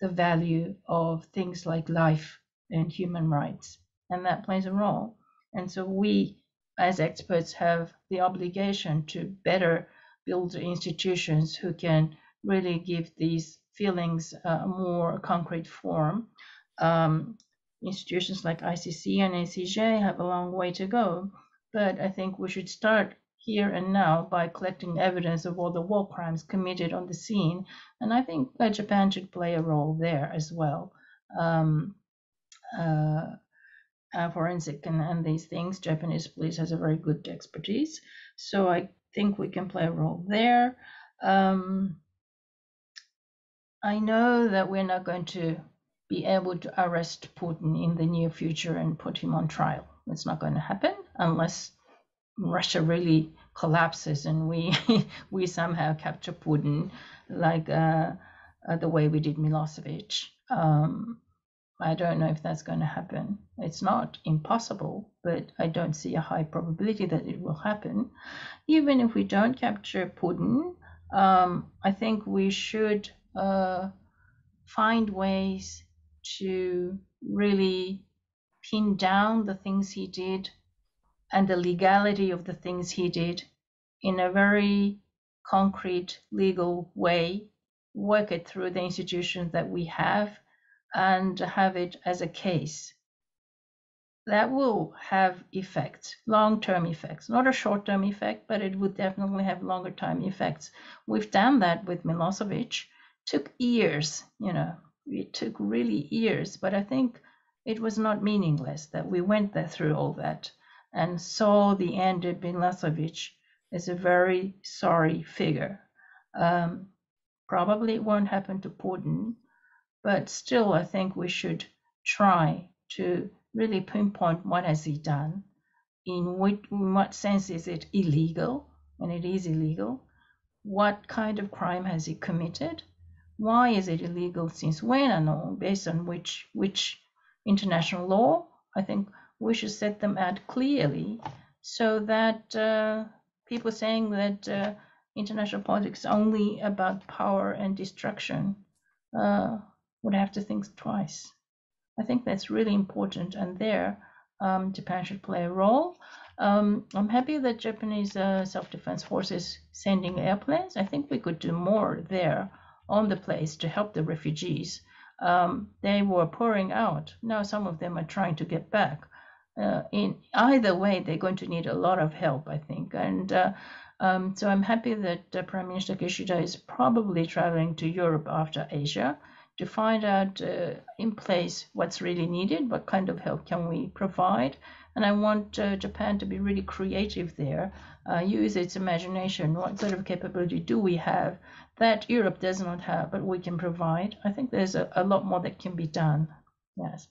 the value of things like life and human rights. And that plays a role. And so we, as experts, have the obligation to better build institutions who can really give these feelings a more concrete form. Um, institutions like ICC and ECJ have a long way to go, but I think we should start here and now by collecting evidence of all the war crimes committed on the scene. And I think uh, Japan should play a role there as well. Um, uh, uh, forensic and, and these things, Japanese police has a very good expertise. So I think we can play a role there. Um, I know that we're not going to be able to arrest Putin in the near future and put him on trial. It's not going to happen unless Russia really collapses and we (laughs) we somehow capture Putin like uh, uh, the way we did Milosevic. Um, I don't know if that's going to happen. It's not impossible, but I don't see a high probability that it will happen. Even if we don't capture Putin, um, I think we should uh, find ways to really pin down the things he did and the legality of the things he did in a very concrete legal way, work it through the institutions that we have, and have it as a case. that will have effects, long-term effects, not a short-term effect, but it would definitely have longer-term effects. We've done that with Milosevic. Took years, you know, it took really years, but I think it was not meaningless that we went there through all that and saw the end of Milosevic as a very sorry figure. Um, probably it won't happen to Putin, but still, I think we should try to really pinpoint what has he done, in what, in what sense is it illegal, and it is illegal, what kind of crime has he committed, why is it illegal, since when and all, based on which which international law. I think we should set them out clearly so that uh, people saying that uh, international politics is only about power and destruction uh, would have to think twice. I think that's really important, and there um, Japan should play a role. Um, I'm happy that Japanese uh, self-defense forces sending airplanes. I think we could do more there on the place to help the refugees. Um, they were pouring out. Now some of them are trying to get back. Uh, in either way, they're going to need a lot of help, I think. And uh, um, so I'm happy that uh, Prime Minister Kishida is probably traveling to Europe after Asia to find out uh, in place what's really needed, what kind of help can we provide. And I want uh, Japan to be really creative there, uh, use its imagination. What sort of capability do we have that Europe does not have, but we can provide? I think there's a, a lot more that can be done. Yes.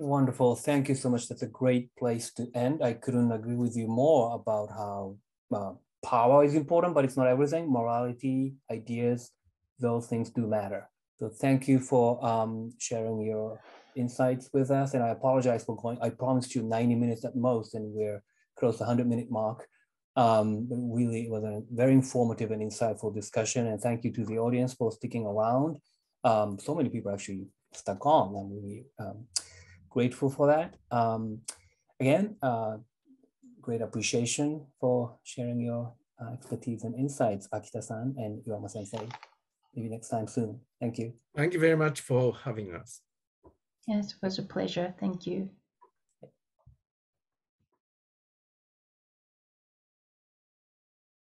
Wonderful. Thank you so much. That's a great place to end. I couldn't agree with you more about how uh, power is important, but it's not everything. Morality, ideas, those things do matter. So thank you for um, sharing your insights with us. And I apologize for going, I promised you 90 minutes at most, and we're close to 100 minute mark. Um, but really, it was a very informative and insightful discussion. And thank you to the audience for sticking around. Um, so many people actually stuck on. and we um, grateful for that. Um, again, uh, great appreciation for sharing your uh, expertise and insights, Akita-san and Iwama-sensei maybe next time soon. Thank you.
Thank you very much for having us.
Yes, it was a pleasure. Thank you.